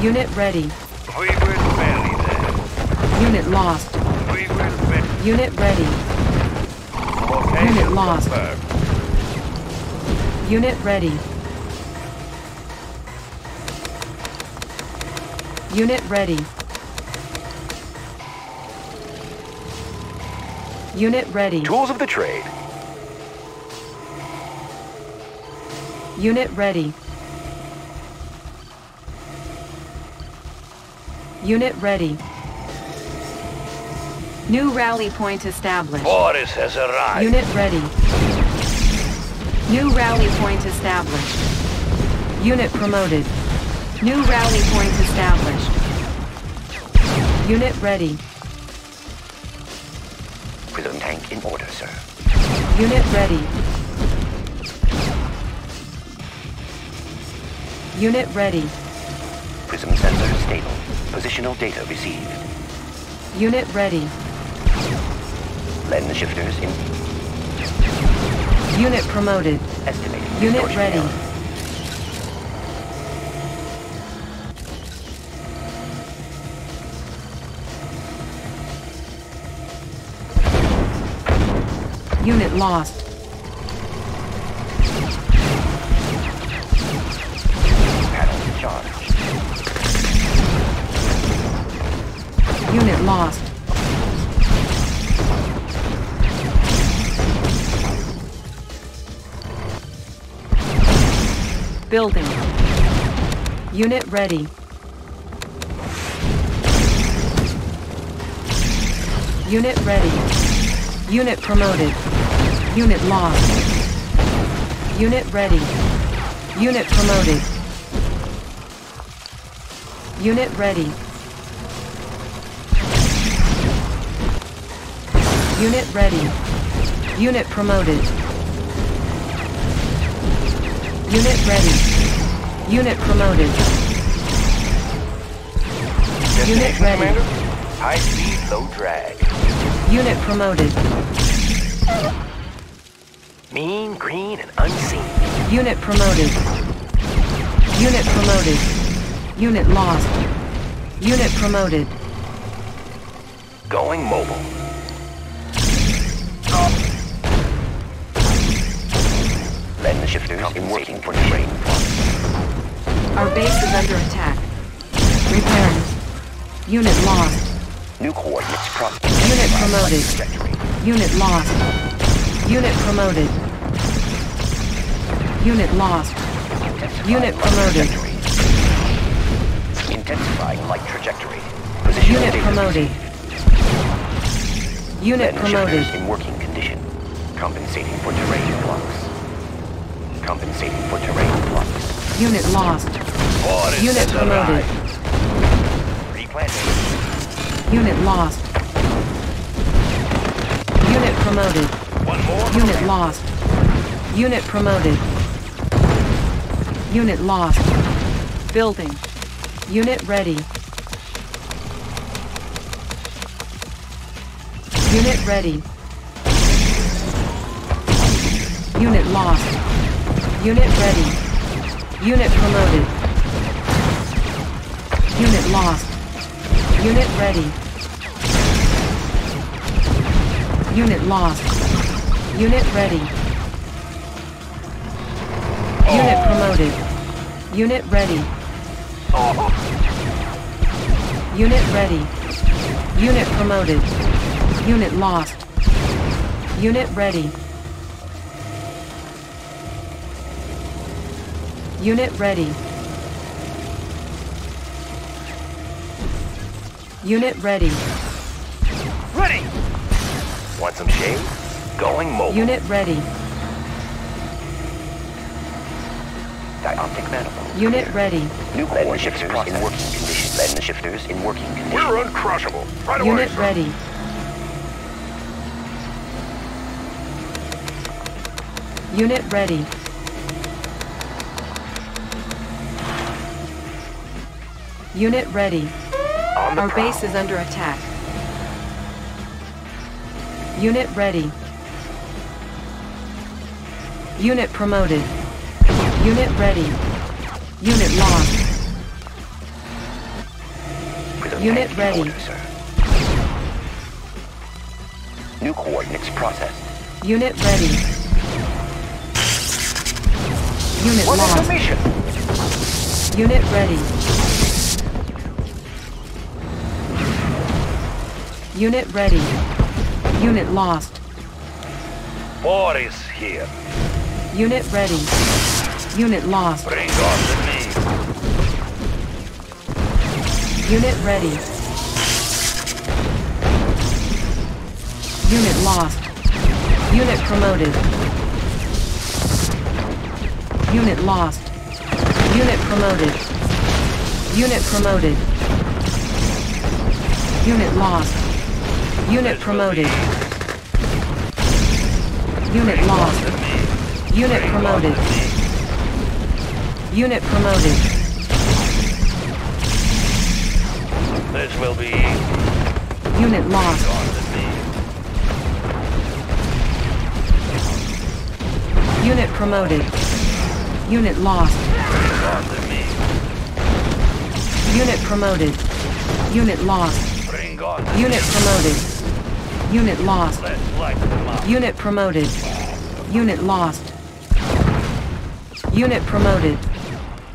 Unit ready. We will bury them. Unit lost. We will bury Unit ready. Location Unit lost. confirmed. Unit ready. Unit ready. Unit ready. Tools of the trade. Unit ready. Unit ready. New rally point established. Boris has arrived. Unit ready. New rally point established. Unit promoted. New rally point established. Unit ready. Tank in order, sir. Unit ready. Unit ready. Prism sensor stable. Positional data received. Unit ready. Lens shifters in Unit promoted. estimating. Unit ready. Unit lost. Unit lost. Building. Unit ready. Unit ready. Unit promoted. Unit lost. Unit ready. Unit promoted. Unit ready. Unit ready. Unit promoted. Unit ready. Unit promoted. Unit ready. High speed, low drag. Unit promoted. Mean, green, and unseen. Unit promoted. Unit promoted. Unit lost. Unit promoted. Going mobile. Lens shifters in working for terrain. Our base is under attack. Repairing. Unit lost. New coordinates crossed. Unit promoted. Unit lost. Unit promoted. Unit lost. Unit promoted. Trajectory. Intensifying light trajectory. Position Unit promoted. Unit promoted. in working condition. Compensating for terrain flux. Compensating for terrain flux. Unit lost. Unit promoted. Replanting. Unit lost. Unit promoted. One more. Unit lost. Unit promoted. Unit lost. Building. Unit ready. Unit ready. Unit lost. Unit ready. Unit promoted. Unit lost. Unit ready. Unit lost. Unit ready. Unit promoted. Unit ready. Unit ready. Unit promoted. Unit lost. Unit ready. Unit ready. Unit. Ready. Want some shade? Going mobile. Unit ready. Dioptic manifold. Unit clear. ready. New lens shifters in working condition. Lens shifters in working condition. We're uncrushable. Right away, Unit sir. ready. Unit ready. Unit ready. On the Our prowl. base is under attack. Unit ready. Unit promoted. Unit ready. Unit lost. Unit ready. order. New coordinates processed. Unit ready. Unit What lost. Unit ready. Unit ready. Unit lost. War is here. Unit ready. Unit lost. Bring on the me. Unit ready. Unit lost. Unit promoted. Unit lost. Unit promoted. Unit promoted. Unit lost. Unit promoted. Unit lost. Unit promoted. Unit promoted. This will be Unit lost. on the me. Unit promoted. Unit lost. On the me. Unit promoted. Unit lost. Unit promoted. Unit lost. Let's light them up. Unit promoted. Unit lost. Unit promoted.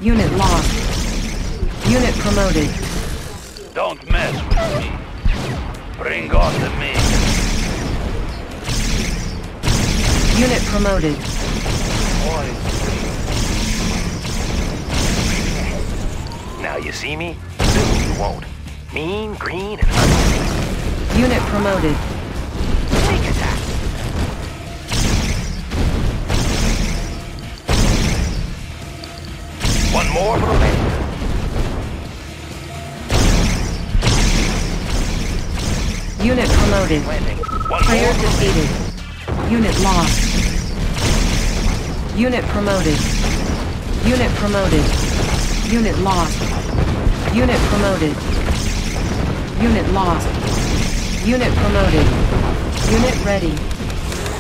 Unit lost. Unit promoted. Don't mess with me. Bring on the me. Unit promoted. Now you see me? Soon you won't. Mean, green, and ugly. Unit promoted. The lane. Unit promoted. Player defeated. Unit lost. Unit promoted. Unit promoted. Unit lost. Unit promoted. Unit lost. Unit promoted. Unit ready.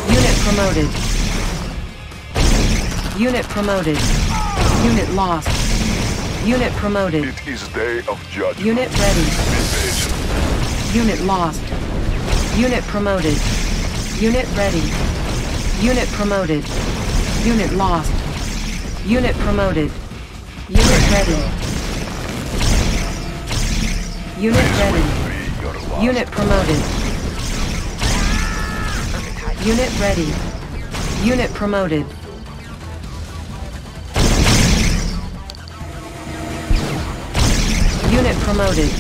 Unit promoted. Unit promoted. Unit lost. Unit promoted. It is day of judgment. Unit ready. Unit lost. Unit promoted. Unit ready. Unit promoted. Unit lost. Unit promoted. Unit ready. Unit ready. Be your last. Unit promoted. Unit ready. Unit promoted. Promoted.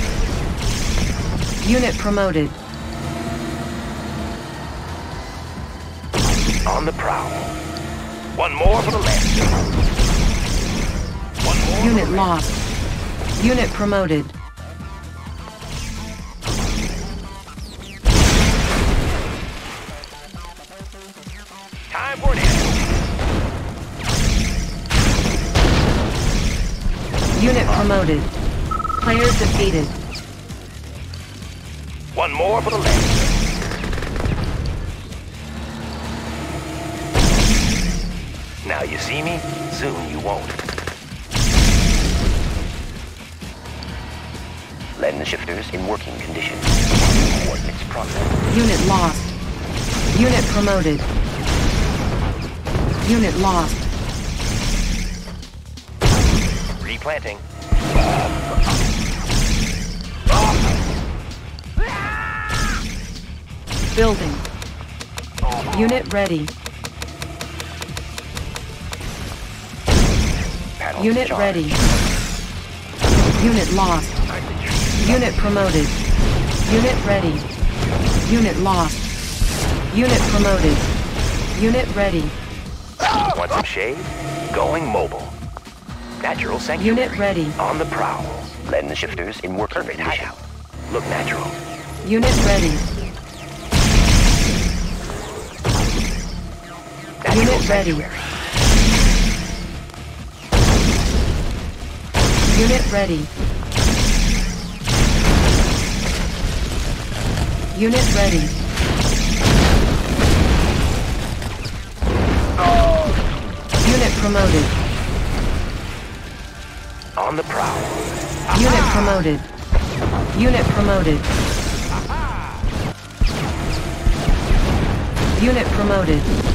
Unit promoted. On the prowl. One more for the left. One more. Unit lost. Unit promoted. Time for an. Unit promoted. Player defeated. One more for the left. Now you see me? Soon you won't. Lend the shifters in working condition. Coordinates processed. Unit lost. Unit promoted. Unit lost. Replanting. Building. Unit ready. Panels Unit charged. ready. Unit lost. Unit promoted. Unit ready. Unit lost. Unit promoted. Unit ready. Want some shade? Going mobile. Natural sanctuary. Unit ready. On the prowl. Lend the shifters in working condition. Look natural. Unit ready. Unit ready. Unit ready. Unit ready. Unit promoted. On the prowl. Unit promoted. Unit promoted. Unit promoted.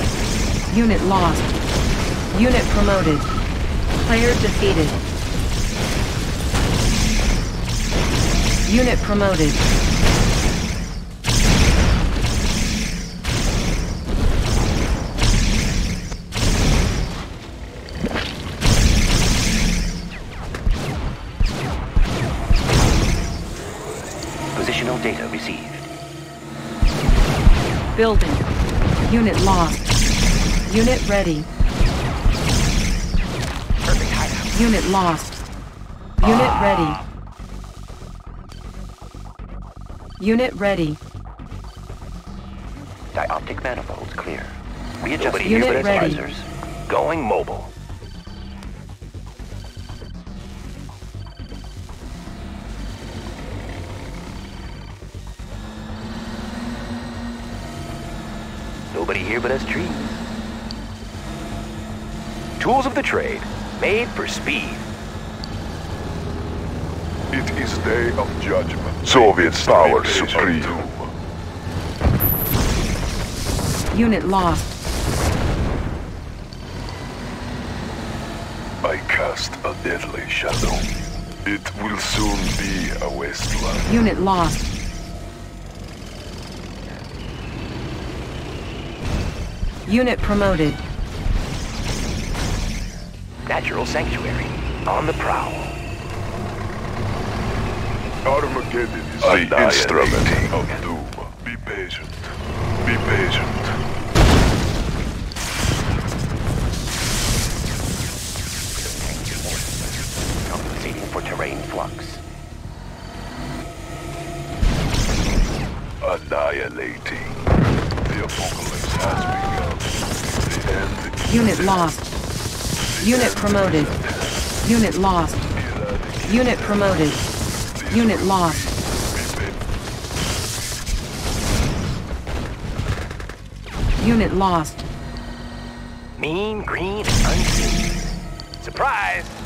Unit lost. Unit promoted. Player defeated. Unit promoted. Positional data received. Building. Unit lost. Unit ready. Perfect hideout. Unit lost. Unit ready. Unit ready. Dioptic manifolds clear. Readjust Nobody here Unit ready. visors. Going mobile. Nobody here but us trees. Tools of the trade. Made for speed. It is day of judgment. Soviet power supreme. Unit lost. I cast a deadly shadow. It will soon be a wasteland. Unit lost. Unit promoted. Natural sanctuary. On the prowl. Armageddon is the instrument of doom. Be patient. Be patient. Compensating for terrain flux. Annihilating. The apocalypse has begun. The end Unit lost. Unit promoted. Unit lost. Unit promoted. Unit lost. Unit lost. Mean, green, and unseen. Surprise!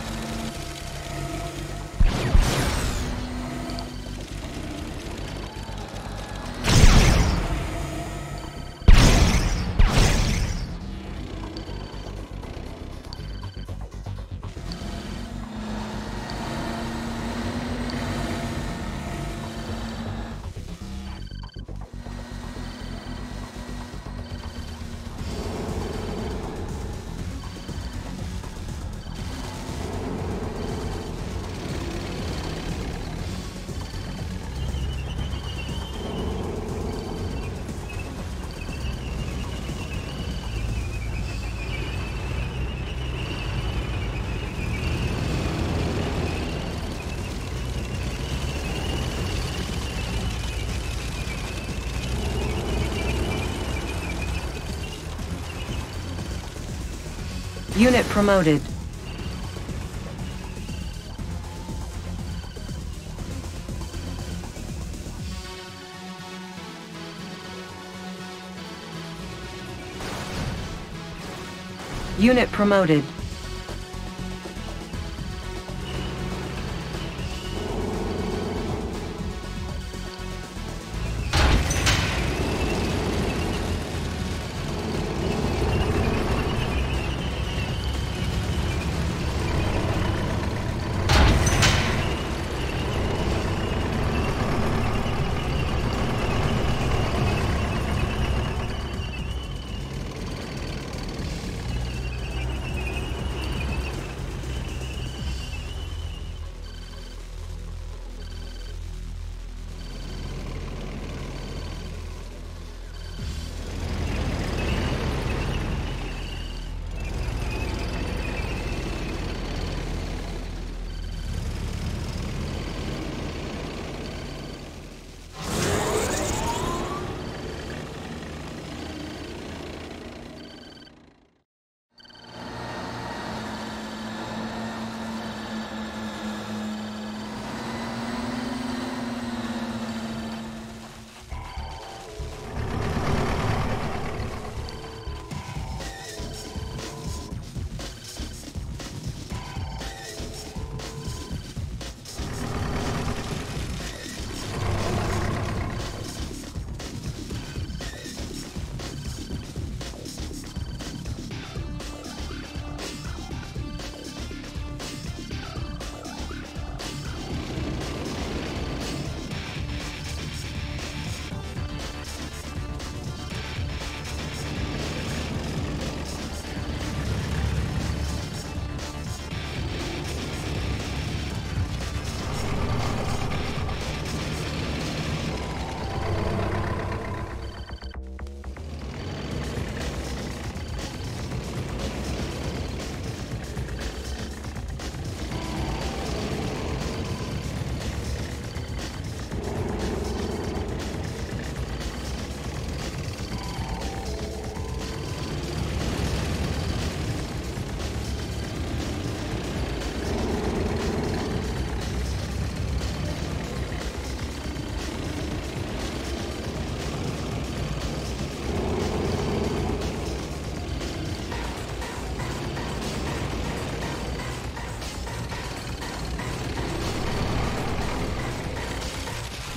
Unit promoted. Unit promoted.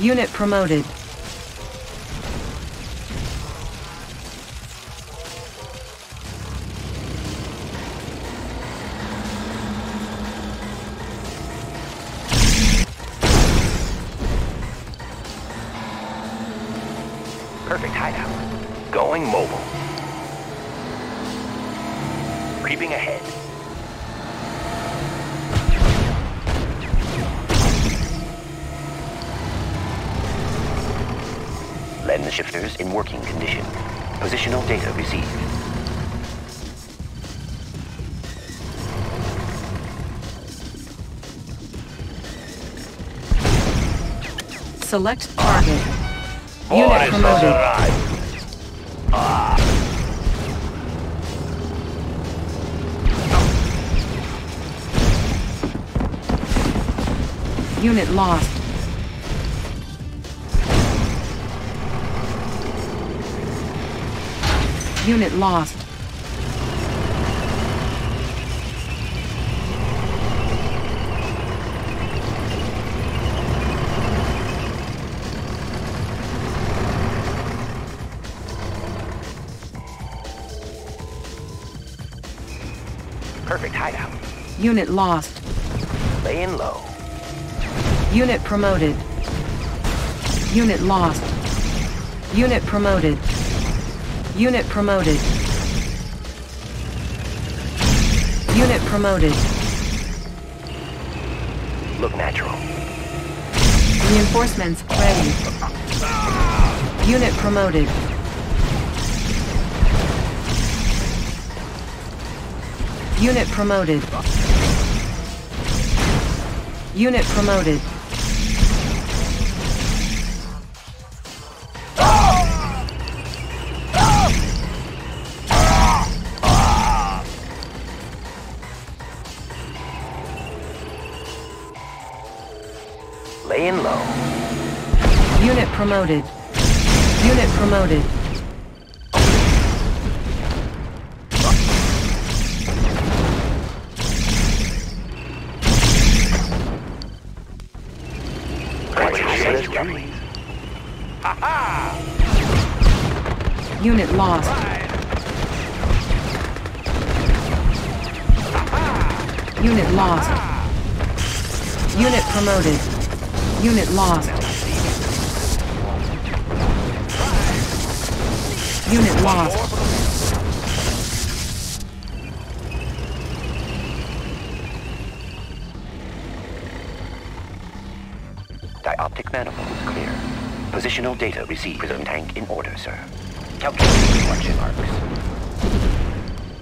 Unit promoted. Select target. Unit promoted. Unit lost. Unit lost. Unit lost. Laying low. Unit promoted. Unit lost. Unit promoted. Unit promoted. Unit promoted. Look natural. Reinforcements ready. Unit promoted. Unit promoted. Unit promoted. Laying low. Unit promoted. Unit promoted. Lost. Unit lost. Unit promoted. Unit lost. Unit lost. Dioptic manifold clear. Positional data received. Prism tank in order, sir. Calculating reflection arcs.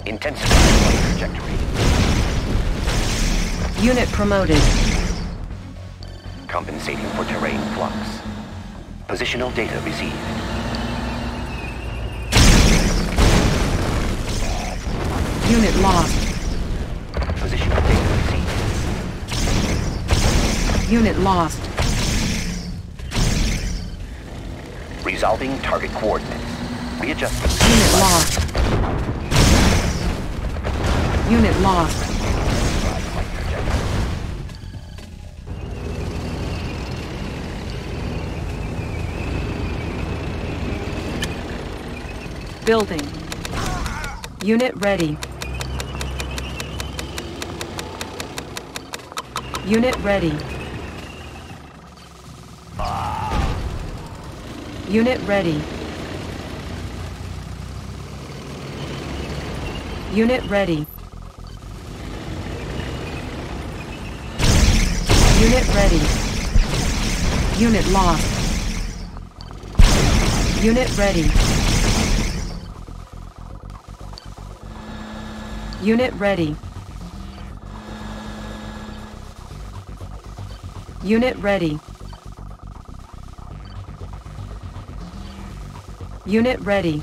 Intensify flight trajectory. Unit promoted. Compensating for terrain flux. Positional data received. Unit lost. Positional data received. Unit lost. Resolving target coordinates. Unit lost. Unit lost. Building. Unit ready. Unit ready. Unit ready. Unit ready. Unit ready. Unit lost. Unit ready. Unit ready. Unit ready. Unit ready.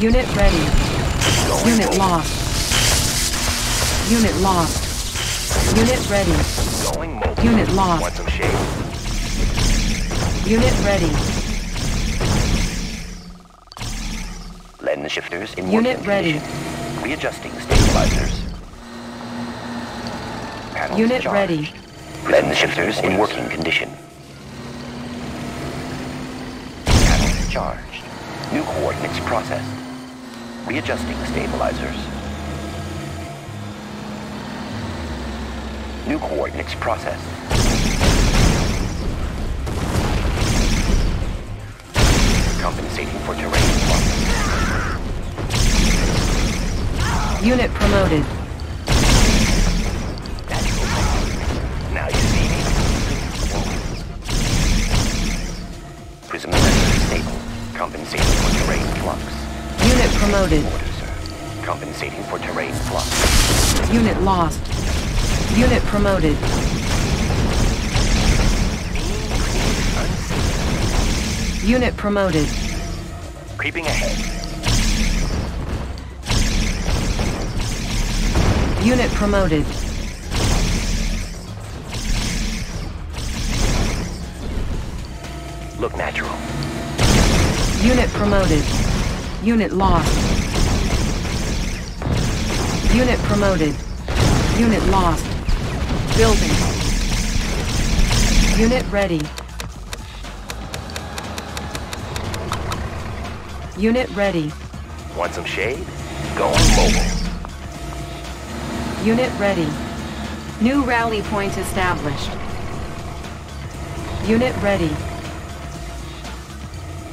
Unit ready. Unit lost. Unit lost. Unit ready. Unit lost. Want some shade? Unit ready. Lens shifters in Unit ready. Readjusting stabilizers. Panels Unit charged. ready. Lens shifters in working condition. Panels charged. New coordinates processed. Readjusting stabilizers. New coordinates processed. Compensating for terrain. Unit promoted. Unit promoted. Unit promoted. Creeping ahead. Unit promoted. Look natural. Unit promoted. Unit lost. Unit promoted. Unit lost. Building. Unit ready. Unit ready. Want some shade? Going mobile. Unit ready. New rally point established. Unit ready.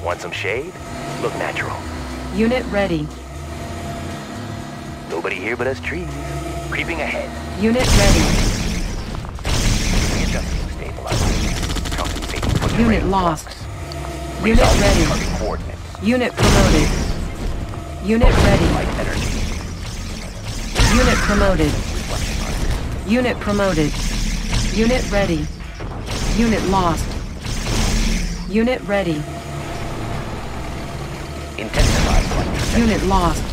Want some shade? Look natural. Unit ready. Nobody here but us trees. Creeping ahead. Unit ready. Unit lost. Unit ready. Unit promoted. Unit ready. Unit promoted. Unit promoted. Unit ready. Unit lost. Unit ready. Unit lost.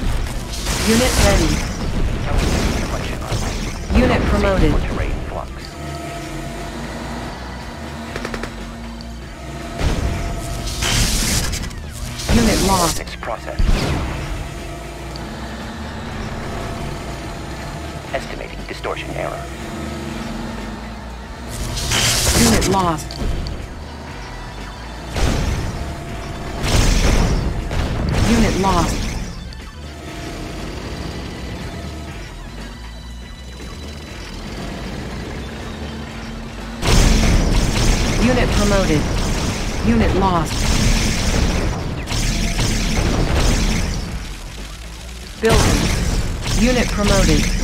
Unit ready. Unit promoted. Distortion error. Unit lost. Unit lost. Unit promoted. Unit lost. Building. Unit promoted.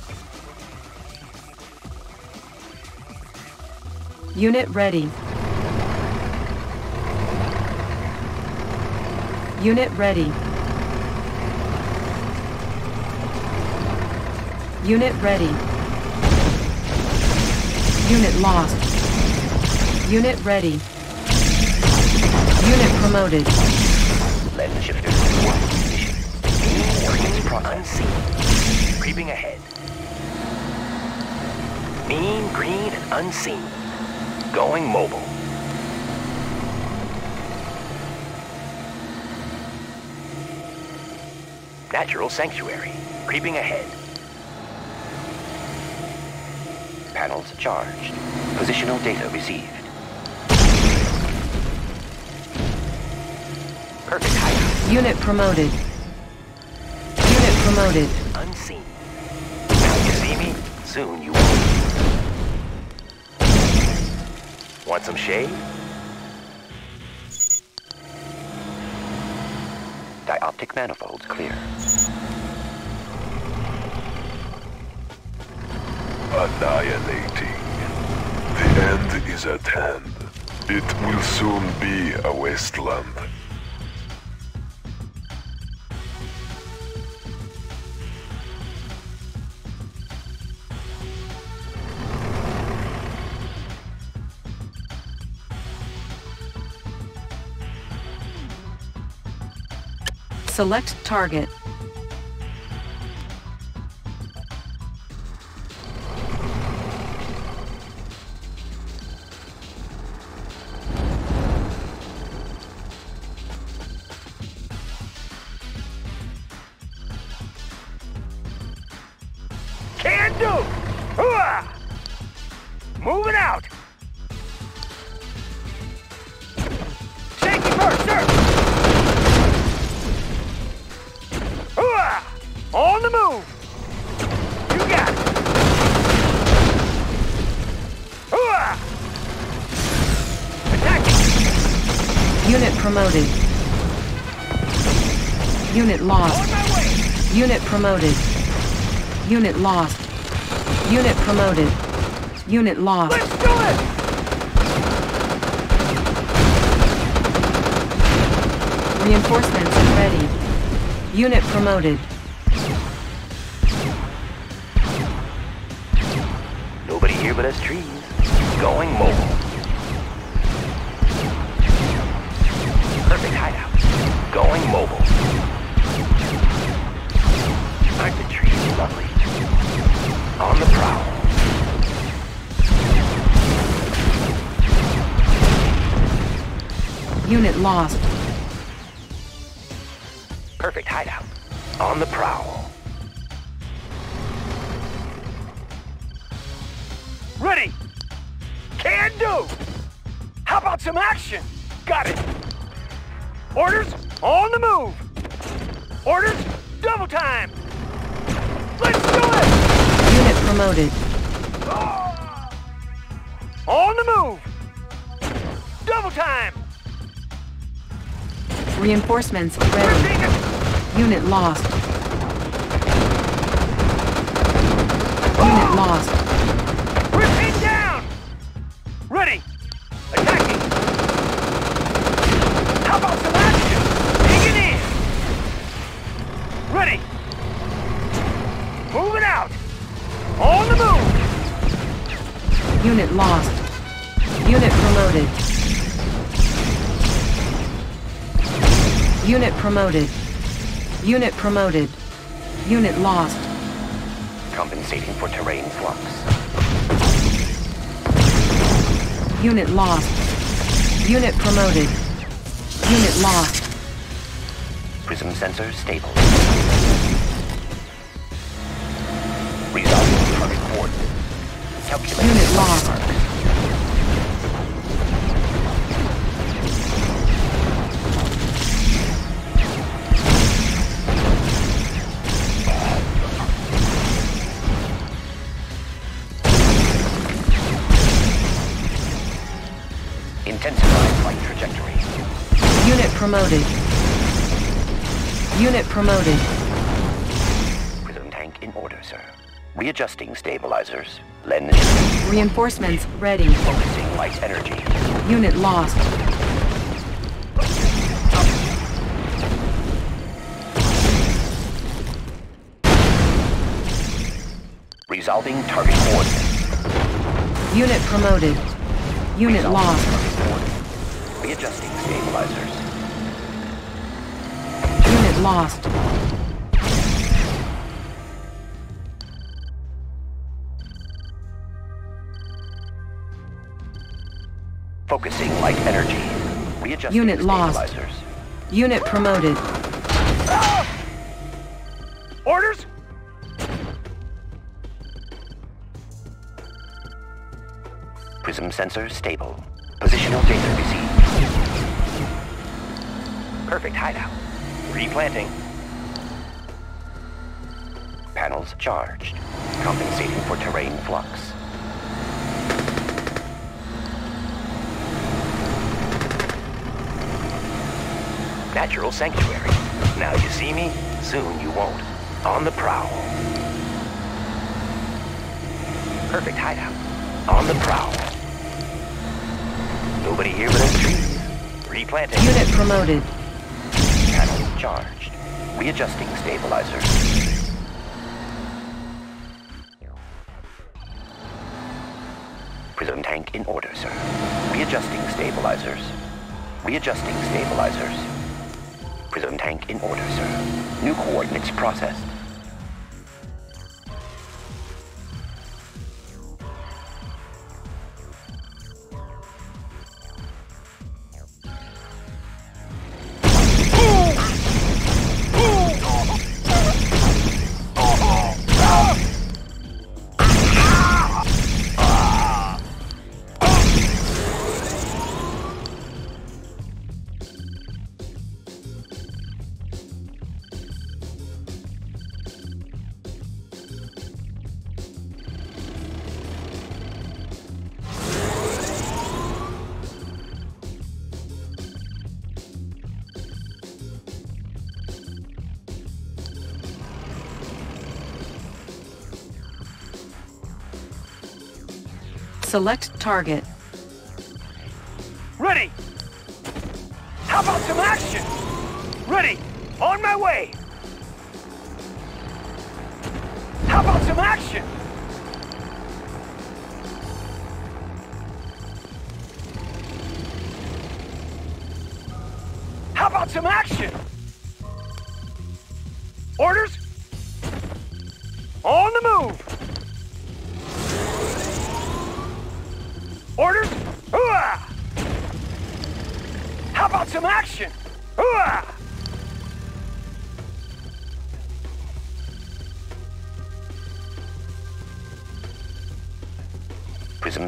Unit ready. Unit ready. Unit ready. Unit lost. Unit ready. Unit promoted. Lens shifters in working condition. Unseen. Creeping ahead. Mean, green, and unseen. Going mobile. Natural sanctuary. Creeping ahead. Panels charged. Positional data received. Perfect height. Unit promoted. Unit promoted. Unseen. Now you see me, soon you Want some shade? Dioptic manifolds clear. Annihilating. The end is at hand. It will soon be a wasteland. Select target. Unit promoted. Unit lost. Unit promoted. Unit lost. Unit promoted. Unit lost. Let's do it! Reinforcements ready. Unit promoted. Nobody here but us trees. Going mobile. Lost. Perfect hideout. On the prowl. Ready! Can do! How about some action? Got it! Orders on the move! Orders double time! Let's do it! Unit promoted. Reinforcements ready. Unit lost. Unit lost. Promoted. Unit promoted. Unit lost. Compensating for terrain flux. Unit lost. Unit promoted. Unit lost. Prism sensor stable. Promoted. Unit promoted. Prism tank in order, sir. Readjusting stabilizers. Lens Reinforcements ready. focusing light energy. Unit lost. Resolving target coordinates. Unit promoted. Unit Resolving lost. Readjusting stabilizers. Lost. Focusing light energy. Readjusting Unit lost. Unit promoted. Ah! Orders? Prism sensors stable. Positional data received. Perfect hideout. Replanting. panels charged, compensating for terrain flux. Natural sanctuary. Now you see me, soon you won't. On the prowl. Perfect hideout. On the prowl. Nobody here but us trees. Replanting. Unit promoted. Charged. Readjusting stabilizers. Prism tank in order, sir. Readjusting stabilizers. Readjusting stabilizers. Prism tank in order, sir. New coordinates processed. Select target.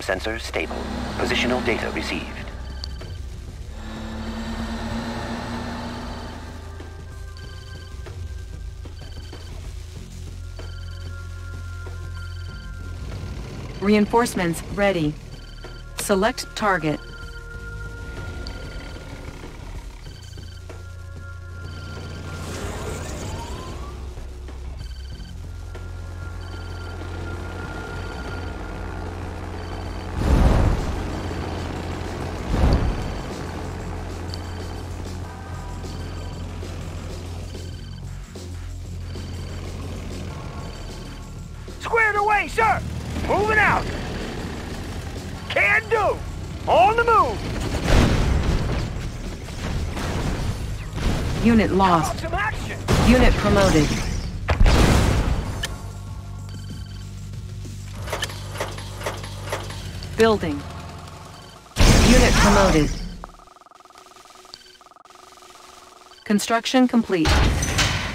Sensor stable. Positional data received. Reinforcements ready. Select target. Lost. Unit promoted. Building. Unit promoted. Construction complete.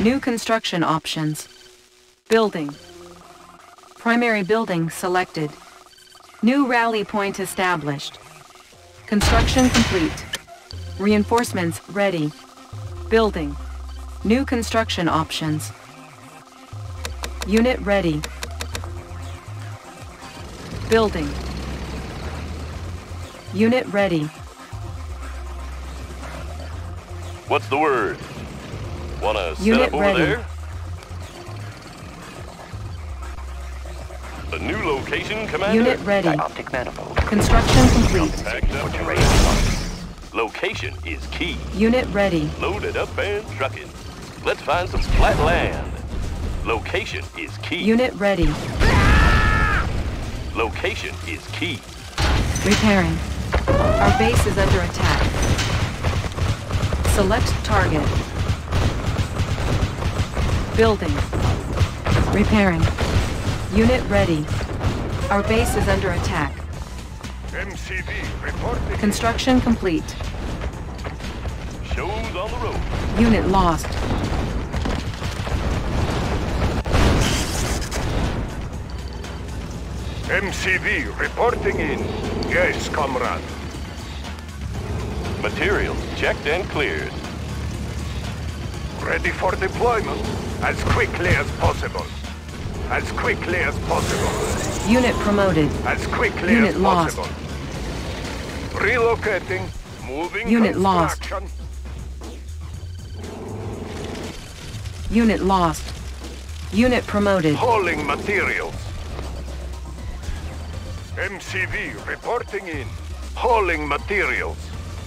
New construction options. Building. Primary building selected. New rally point established. Construction complete. Reinforcements ready. Building. New construction options. Unit ready. Building. Unit ready. What's the word? Wanna set Unit up over ready. there? A new location, Commander? Unit ready. Dioptic manifold. Construction complete. Location is key. Unit ready. Loaded up and trucking. Let's find some flat land. Location is key. Unit ready. Location is key. Repairing. Our base is under attack. Select target. Building. Repairing. Unit ready. Our base is under attack. MCV reporting. Construction complete. Shows on the road. Unit lost. MCV reporting in. Yes, comrade. Materials checked and cleared. Ready for deployment as quickly as possible. As quickly as possible. Unit promoted. As quickly Unit as lost. possible. Relocating. Moving Unit lost. Unit lost. Unit promoted. Hauling materials. MCV reporting in. Hauling materials.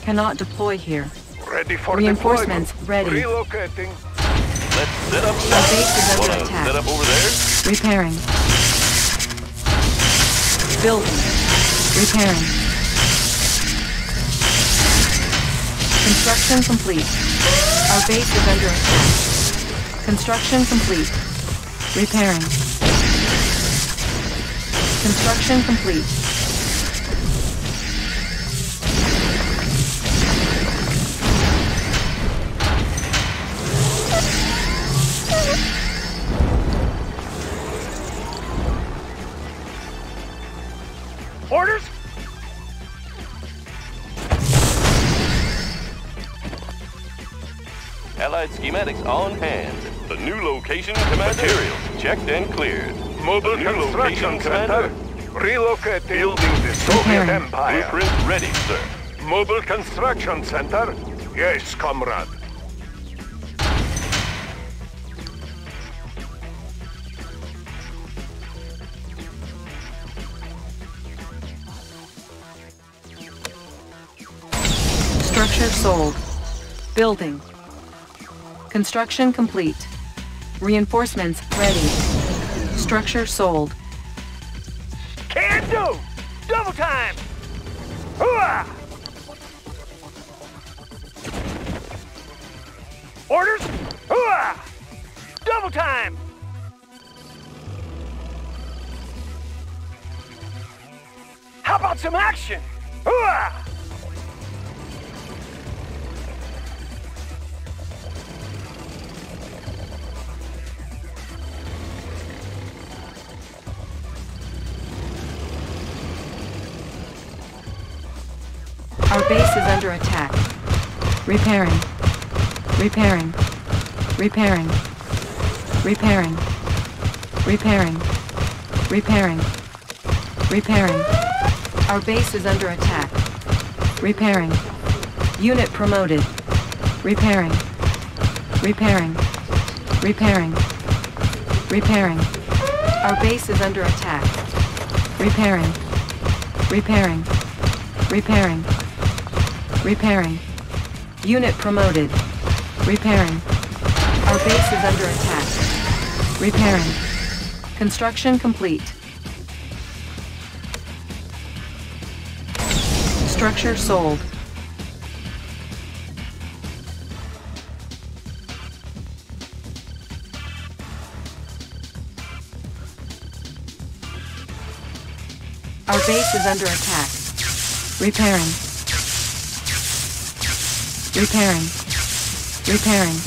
Cannot deploy here. Ready for Reinforcements deployment. ready. Relocating. Let's set up Our base is under Wanna attack. set up over there? Repairing. Building. Repairing. Construction complete. Our base is under attack. Construction complete. Repairing. Construction complete. Orders? Allied schematics on hand. The new location, Commander. Materials checked and cleared. Mobile The new construction location, center. Commander. Relocating. Building the Soviet Repairing. Empire. Blueprint ready, sir. Mobile construction center. Yes, comrade. Structure sold. Building. Construction complete. Reinforcements ready. Structure sold. Can do! Double time! Hooah! Orders? Hooah! Double time! How about some action? Hooah! Base is under attack. Repairing. Repairing. Repairing. Repairing. Repairing. Repairing. Repairing. Our base is under attack. Repairing. Unit promoted. Repairing. Repairing. Repairing. Repairing. Our base is under attack. Repairing. Repairing. Repairing. Repairing. Unit promoted. Repairing. Our base is under attack. Repairing. Construction complete. Structure sold. Our base is under attack. Repairing. Repairing. Repairing.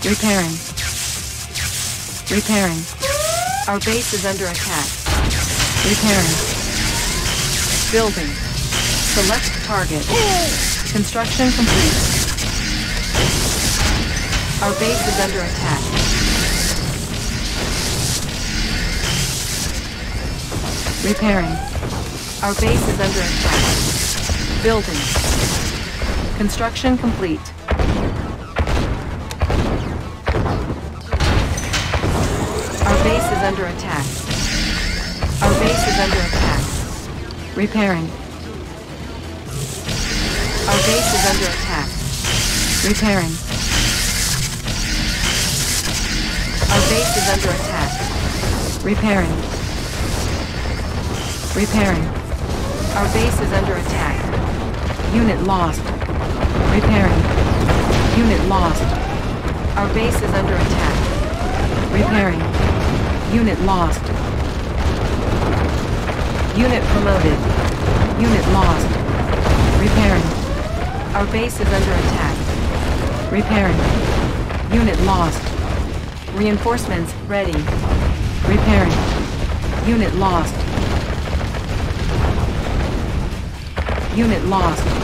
Repairing. Repairing. Our base is under attack. Repairing. Building. Select target. Construction complete. Our base is under attack. Repairing. Our base is under attack. Building. Construction complete. Our base is under attack. Our base is under attack. Repairing. Our base is under attack. Repairing. Our base is under attack. Repairing. Repairing. Our base is under attack. Unit lost. Repairing. Unit lost. Our base is under attack. Repairing. Unit lost. Unit promoted. Unit lost. Repairing. Our base is under attack. Repairing. Unit lost. Reinforcements ready. Repairing. Unit lost. Unit lost.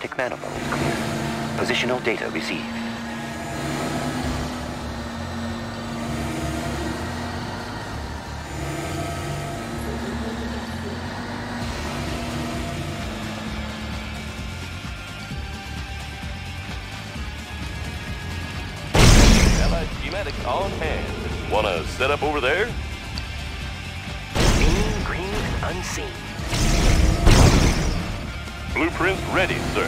Manifold. Positional data received. Allied schematics on hand. Wanna set up over there? Seen, green, and unseen. Blueprints ready, sir.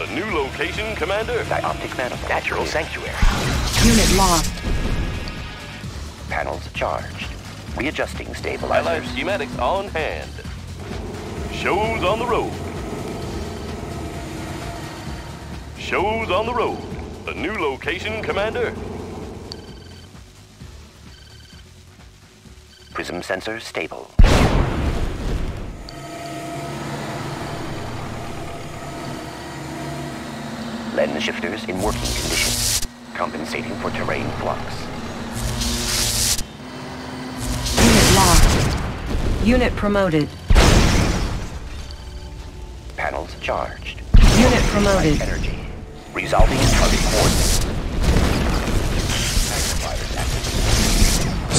A new location, Commander? Dioptic manifold Natural sanctuary. Unit lost. Panels charged. Readjusting Allied stabilizers. schematics on hand. Shows on the road. Shows on the road. A new location, Commander? Prism sensors stable. Lens shifters in working condition. Compensating for terrain flux. Unit lost. Unit promoted. Panels charged. Unit promoted. Energy. Resolving target coordinates.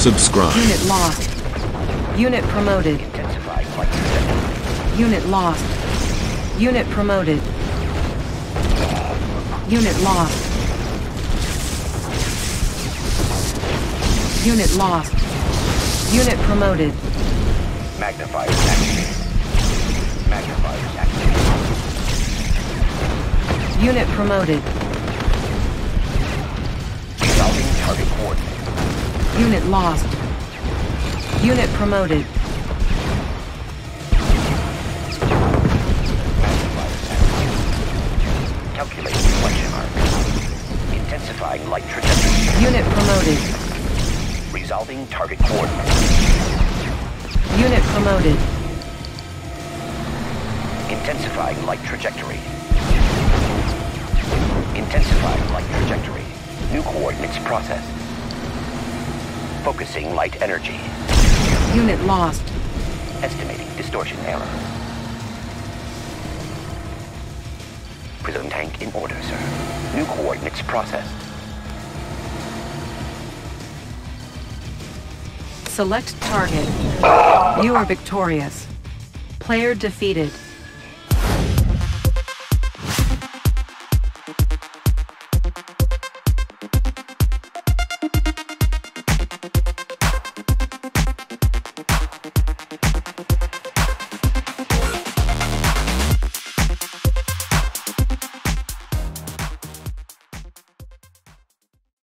Subscribe. Unit lost. Unit promoted. Intensifying light trajectory. Unit lost. Unit promoted. Unit lost. Unit lost. Unit promoted. Magnifiers activated. Magnifiers activated. Unit promoted. Resolving target coordinates. Unit lost. Unit promoted. Calculating deflection arc. Intensifying light trajectory. Unit promoted. Resolving target coordinates. Unit promoted. Intensifying light trajectory. Intensifying light trajectory. New coordinates processed. Focusing light energy. Unit lost. Estimating distortion error. Prism tank in order, sir. New coordinates processed. Select target. You are victorious. Player defeated.